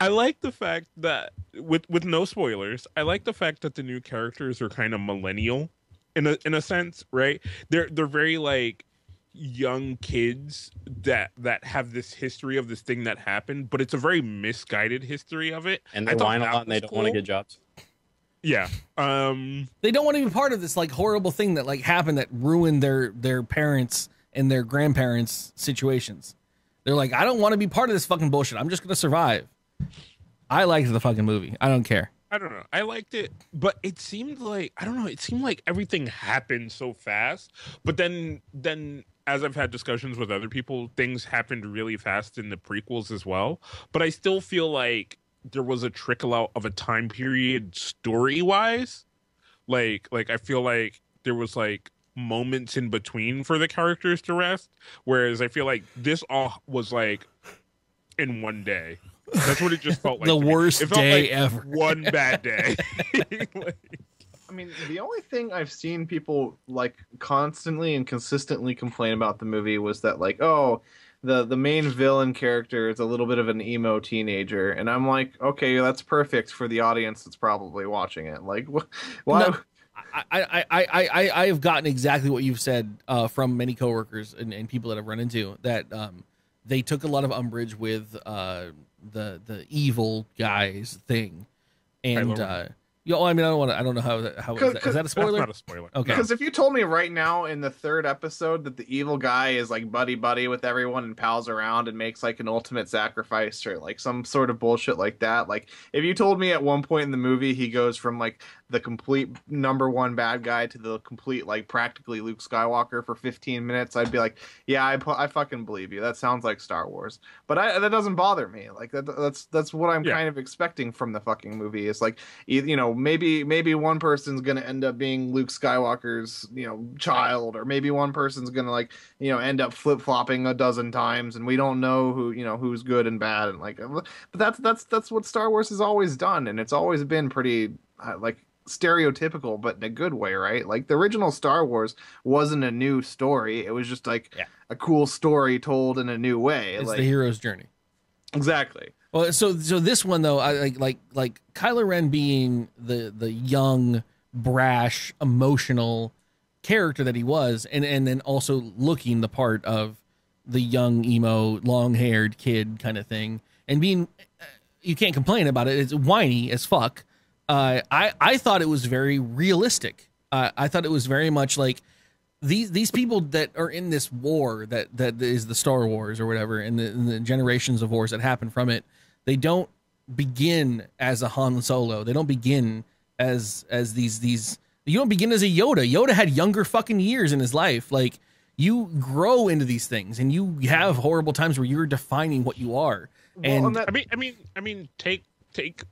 I like the fact that with with no spoilers, I like the fact that the new characters are kind of millennial in a in a sense, right? They're they're very like young kids that that have this history of this thing that happened, but it's a very misguided history of it. And they whine a lot and they don't want to get jobs. Yeah. Um They don't want to be part of this like horrible thing that like happened that ruined their their parents and their grandparents situations. They're like, I don't want to be part of this fucking bullshit. I'm just gonna survive. I liked the fucking movie. I don't care. I don't know. I liked it, but it seemed like I don't know. It seemed like everything happened so fast. But then, then as I've had discussions with other people, things happened really fast in the prequels as well. But I still feel like there was a trickle out of a time period story wise. Like, like I feel like there was like moments in between for the characters to rest. Whereas I feel like this all was like in one day. That's what it just felt like. The worst It felt day like ever. One bad day. Like, I mean, the only thing I've seen people like constantly and consistently complain about the movie was that like, oh, the the main villain character is a little bit of an emo teenager, and I'm like, okay, that's perfect for the audience that's probably watching it. Like, wh- why? No. I, I, I, I, I, I have gotten exactly what you've said uh, from many coworkers and, and people that I've run into that um, they took a lot of umbrage with uh, the the evil guys thing, and Kylo uh, you know, I mean, I don't want to, I don't know how that, how is that, is that a that's spoiler? not a spoiler. Okay. Because if you told me right now in the third episode that the evil guy is like buddy buddy with everyone and pals around and makes like an ultimate sacrifice or like some sort of bullshit like that, like if you told me at one point in the movie he goes from like the complete number one bad guy to the complete like practically Luke Skywalker for 15 minutes, I'd be like, yeah, I, I fucking believe you. That sounds like Star Wars. But I, that doesn't bother me. Like that, that's that's what I'm Yeah. kind of expecting from the fucking movie. It's like you you know maybe maybe one person's gonna end up being Luke Skywalker's you know child, or maybe one person's gonna like you know end up flip flopping a dozen times, and we don't know who you know who's good and bad, and like but that's that's that's what Star Wars has always done, and it's always been pretty uh, like stereotypical but in a good way right like the original star wars wasn't a new story it was just like Yeah. a cool story told in a new way It's like the hero's journey. exactly Well, so so this one though, I like like like Kylo Ren being the the young, brash, emotional character that he was, and and then also looking the part of the young emo, long haired kid kind of thing, and being uh, you can't complain about it. It's whiny as fuck. Uh, I I thought it was very realistic. Uh, I thought it was very much like these these people that are in this war that that is the Star Wars or whatever, and the, and the generations of wars that happen from it. They don't begin as a Han Solo. They don't begin as as these these. You don't begin as a Yoda. Yoda had younger fucking years in his life. Like you grow into these things, and you have horrible times where you're defining what you are. And, well, and that, I mean, I mean, I mean, take take a-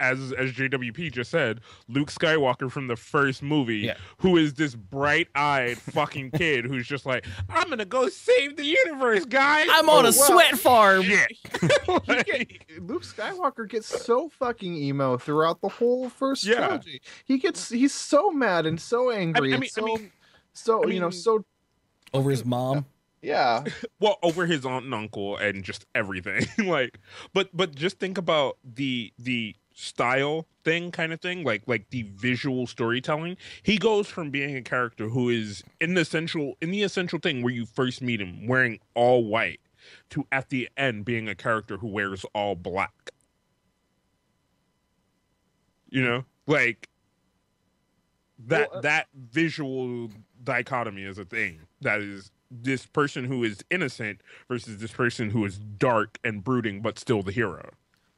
as as JWP just said, Luke Skywalker from the first movie, Yeah. who is this bright-eyed fucking kid who's just like, I'm gonna go save the universe, guys. I'm on Oh, a well, sweat farm. shit. he Luke Skywalker gets so fucking emo throughout the whole first Yeah. trilogy. He gets he's so mad and so I angry mean, I and mean, so I mean, so I you know so Over his mom. yeah. well over his aunt and uncle and just everything like but but just think about the the style thing kind of thing like like the visual storytelling. He goes from being a character who is in the essential in the essential thing where you first meet him wearing all white to at the end being a character who wears all black. You know? Like that Well, uh, that visual dichotomy is a thing. That is this person who is innocent versus this person who is dark and brooding but still the hero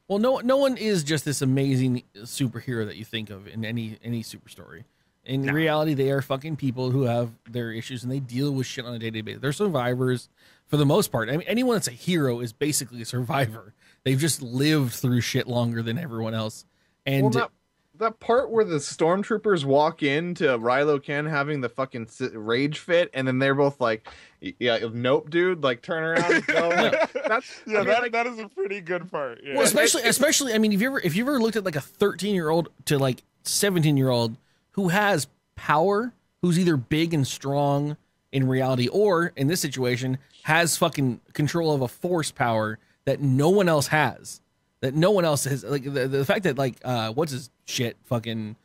Well, no, no one is just this amazing superhero that you think of in any any super story. In No. reality, they are fucking people who have their issues and they deal with shit on a day to day basis. They're survivors for the most part. I mean, anyone that's a hero is basically a survivor. They've just lived through shit longer than everyone else. And well, that, that part where the stormtroopers walk into Rilo Ken having the fucking rage fit, and then they're both like, "Yeah, nope, dude." Like turn around and go. Like, that's yeah I mean, that, like, that is a pretty good part yeah. well, especially especially I mean, if you ever if you ever looked at like a 13 year old to like 17 year old who has power, who's either big and strong in reality, or in this situation has fucking control of a force power that no one else has, that no one else has. Like the, the fact that like uh what's his shit fucking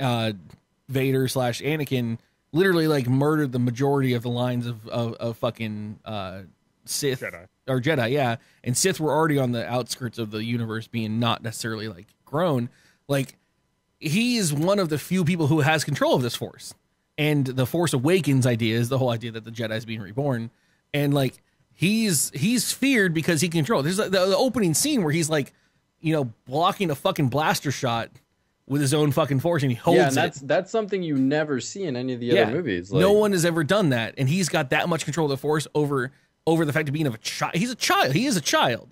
uh Vader slash Anakin literally like murdered the majority of the lines of of, of fucking uh Sith Jedi. or Jedi, yeah. And Sith were already on the outskirts of the universe, being not necessarily like grown. Like he is one of the few people who has control of this force. And the Force Awakens idea is the whole idea that the Jedi is being reborn, and like he's he's feared because he can control. There's the, the opening scene where he's like, you know, blocking a fucking blaster shot with his own fucking force, and he holds yeah, and it. that's that's something you never see in any of the Yeah. other movies. no one has ever done that, and he's got that much control of the force over over the fact of being of a child. He's a child. He is a child,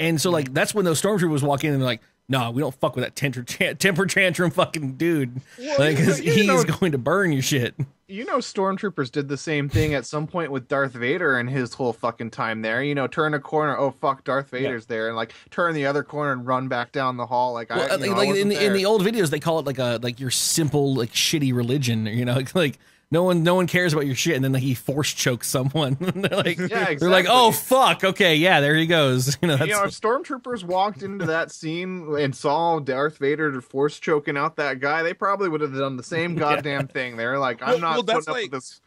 and so like mm. that's when those stormtroopers walk in and they're like, "No, we don't fuck with that temper tan- temper tantrum fucking dude, Well, like 'cause you- you he's know- going to burn your shit." You know, stormtroopers did the same thing at some point with Darth Vader and his whole fucking time there. You know, turn a corner, oh fuck, Darth Vader's there, and like turn the other corner and run back down the hall. Like, Well, I, you know, I in the, in the old videos, they call it like a like your simple like shitty religion. You know, like no one no one cares about your shit, and then like, he force chokes someone. they're like Yeah, exactly. they're like, oh fuck, okay, yeah, there he goes. You know, that's you know, if stormtroopers walked into that scene and saw Darth Vader force choking out that guy, they probably would have done the same goddamn thing. They're like, I'm Well- not well, that's putting up like- with this.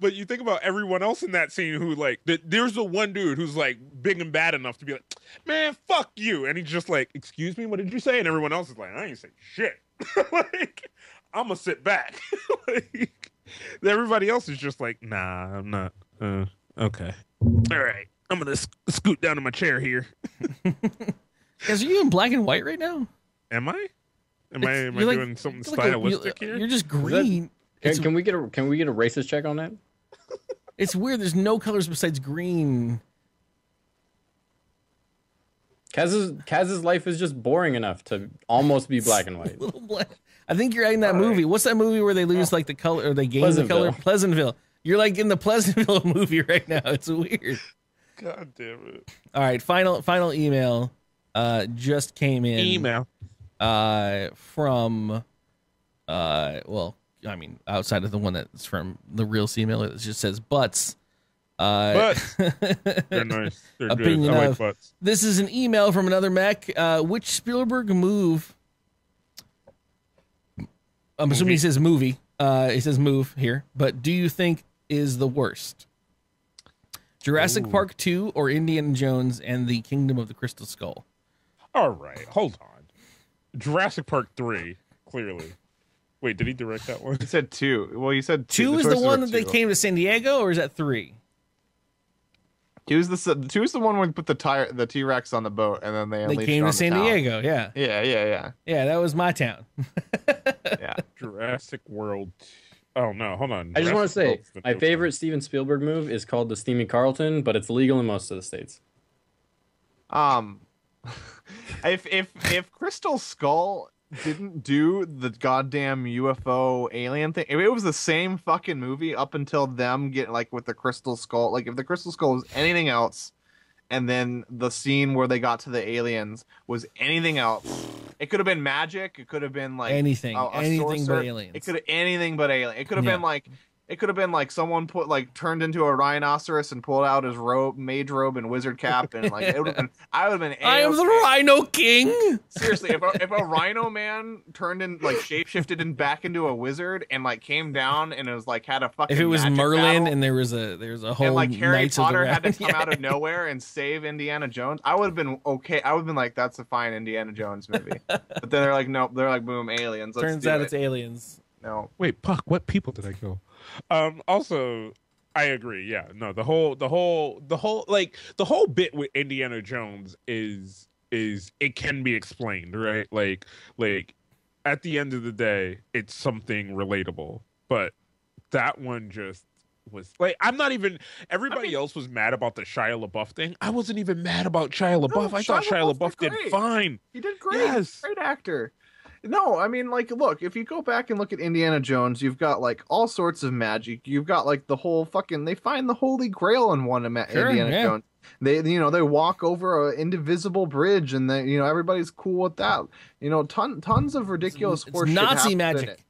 But you think about everyone else in that scene who like th- there's the one dude who's like big and bad enough to be like, man, fuck you, and he's just like, excuse me, what did you say? And everyone else is like, I ain't say shit. like, I'm gonna sit back. like, everybody else is just like, nah, I'm not. Uh, okay, all right, I'm gonna sc- scoot down to my chair here. Guys, are you in black and white right now? Am I? Am I? Am I like- doing something you're like a- stylistic you're, here? You're just that- green. Can, can we get a can we get a racist check on that? it's weird. There's no colors besides green. Kaz's Kaz's life is just boring enough to almost be black and white. Little black. I think you're in that movie. What's that movie where they lose like the color or they gain the color? Pleasantville. You're like in the Pleasantville movie right now. It's weird. God damn it! All right, final final email uh just came in. Email. uh from uh well, I mean outside of the one that's from the real email it just says butts. Uh But they're nice. They're Opinion good. I like of- butts. This is an email from another mech. Uh, which Spielberg move? I'm assuming he says movie. Uh, he says move here, but do you think is the worst? Jurassic Park 2 or Indiana Jones and the Kingdom of the Crystal Skull? All right, hold on. Jurassic Park three, clearly. Wait, did he direct that one? He said two. Well, you said two. Two is the one were that they came to San Diego, or is that three? Two is the two is the one where they put the tire the T Rex on the boat and then they They came to the San town. Diego. Yeah, Yeah, yeah, yeah, yeah, that was my town. yeah. Jurassic World. Oh no, hold on. I just want to say my favorite one. Steven Spielberg move is called the Steamy Carlton, but it's legal in most of the states. Um, if if if Crystal Skull didn't do the goddamn UFO alien thing, if it was the same fucking movie up until them get like with the Crystal Skull, like if the Crystal Skull was anything else, and then the scene where they got to the aliens was anything else, it could have been magic. It could have been like Anything, a- a anything but aliens. It could have anything but alien. It could have Yeah. been like. It could have been like someone put like turned into a rhinoceros and pulled out his robe, mage robe, and wizard cap, and like it would have been. I would have been. I am the Rhino King. Seriously, if a, if a rhino man turned in like shapeshifted and back into a wizard and like came down and it was like had a fucking If it was magic Merlin battle, and there was a there was a whole and like Harry Knights of the Potter had to come Yeah. out of nowhere and save Indiana Jones, I would have been okay. I would have been like, that's a fine Indiana Jones movie. but then they're like, nope. They're like, boom, aliens. Let's Turns do out it. it's aliens. no. Wait, Puck, what people did I kill? Um, also, I agree. Yeah, no, the whole, the whole, the whole, like the whole bit with Indiana Jones is is it can be explained, right? Like, like at the end of the day, it's something relatable, but that one just was like I'm not even. Everybody mean- else was mad about the Shia LaBeouf thing. I wasn't even mad about Shia LaBeouf. I Shia thought Shia LaBeouf LaBeouf did did fine. He did great. Yes. Great actor. No, I mean, like, look, if you go back and look at Indiana Jones, you've got like all sorts of magic. You've got like the whole fucking. They find the Holy Grail in one of Sure, Indiana yeah. Jones. They, you know, they walk over an indivisible bridge, and they, you know, everybody's cool with that. You know, ton, tons of ridiculous It's horse shit Nazi magic.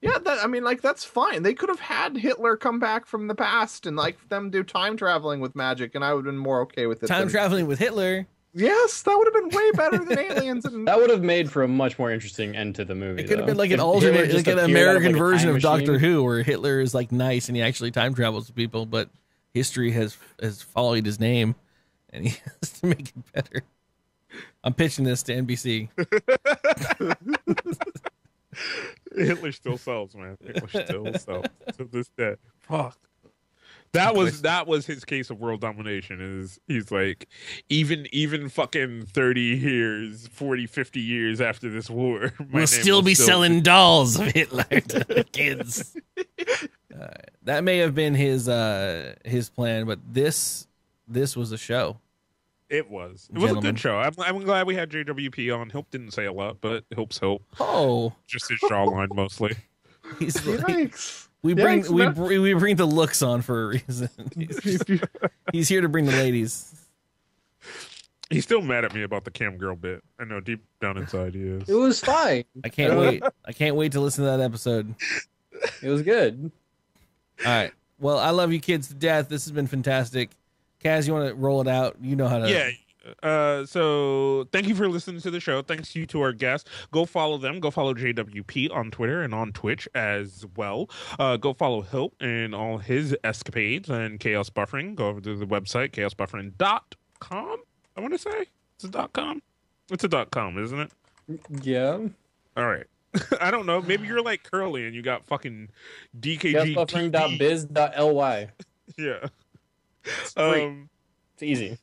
Yeah, that I mean, like that's fine. They could have had Hitler come back from the past and like them do time traveling with magic, and I would have been more okay with it. Time than- traveling with Hitler. Yes, that would have been way better than aliens. And That would have made for a much more interesting end to the movie. It could have been like an alternate, like an appeared of, American like, version time of Doctor machine. Who, where Hitler is like nice and he actually time travels to people, but history has has followed his name, and he has to make it better. I'm pitching this to NBC. Hitler still sells, man. Hitler still sells to this day. Fuck. That was that was his case of world domination. Is he's like, even even fucking thirty years, 40, 50 years after this war, We'll name still will be selling dolls of Hitler to kids. Uh, that may have been his uh his plan, but this this was a show. It was. It was Gentlemen. a good show. I'm, I'm glad we had JWP on. Hope didn't say a lot, but Hope's Hope. Oh, Just his jawline mostly. He's like, Yikes. We bring Yikes, we br- we bring the looks on for a reason. He's, he's here to bring the ladies. He's still mad at me about the cam girl bit. I know deep down inside he is. It was fine. I can't wait. I can't wait to listen to that episode. It was good. All right. Well, I love you kids to death. This has been fantastic. Kaz, you want to roll it out? You know how to. yeah. Uh, so thank you for listening to the show. Thanks you to our guests. Go follow them. Go follow JWP on Twitter and on Twitch as well. Uh, go follow Hilp and all his escapades and Chaos Buffering. Go over to the website chaosbuffering.com. I want to say it's a dot com. It's a dot com, isn't it? Yeah. All right. I don't know. Maybe you're like Curly and you got fucking DKG. Buffering.biz.ly. Yeah. great. Um, It's easy.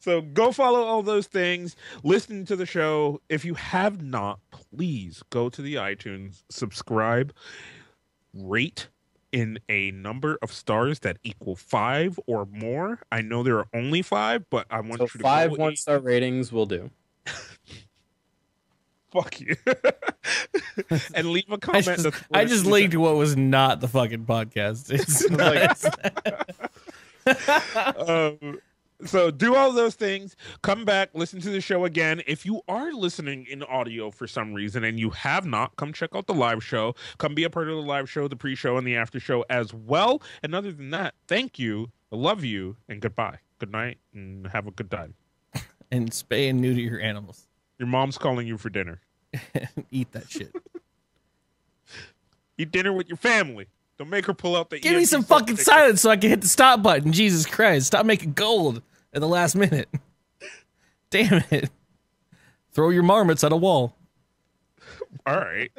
So go follow all those things. Listen to the show. If you have not, please go to the iTunes, subscribe, rate in a number of stars that equal five or more. I know there are only five, but I want So you to five one star ratings will do. Fuck you. and leave a I comment. just, I just two linked what was not the fucking podcast. It's Like, um, so do all those things. Come back listen to the show again. If you are listening in audio for some reason and you have not come check out the live show. Come be a part of the live show the pre-show and the after show as well. And other than that thank you i love you and goodbye. Good night and have a good time. And spay and neuter your animals. your mom's calling you for dinner. Eat that shit. eat dinner with your family. Don't make her pull out the Give me some fucking silence so I can hit the stop button. Jesus Christ. Stop making gold at the last minute. Damn it. Throw your marmots at a wall. all right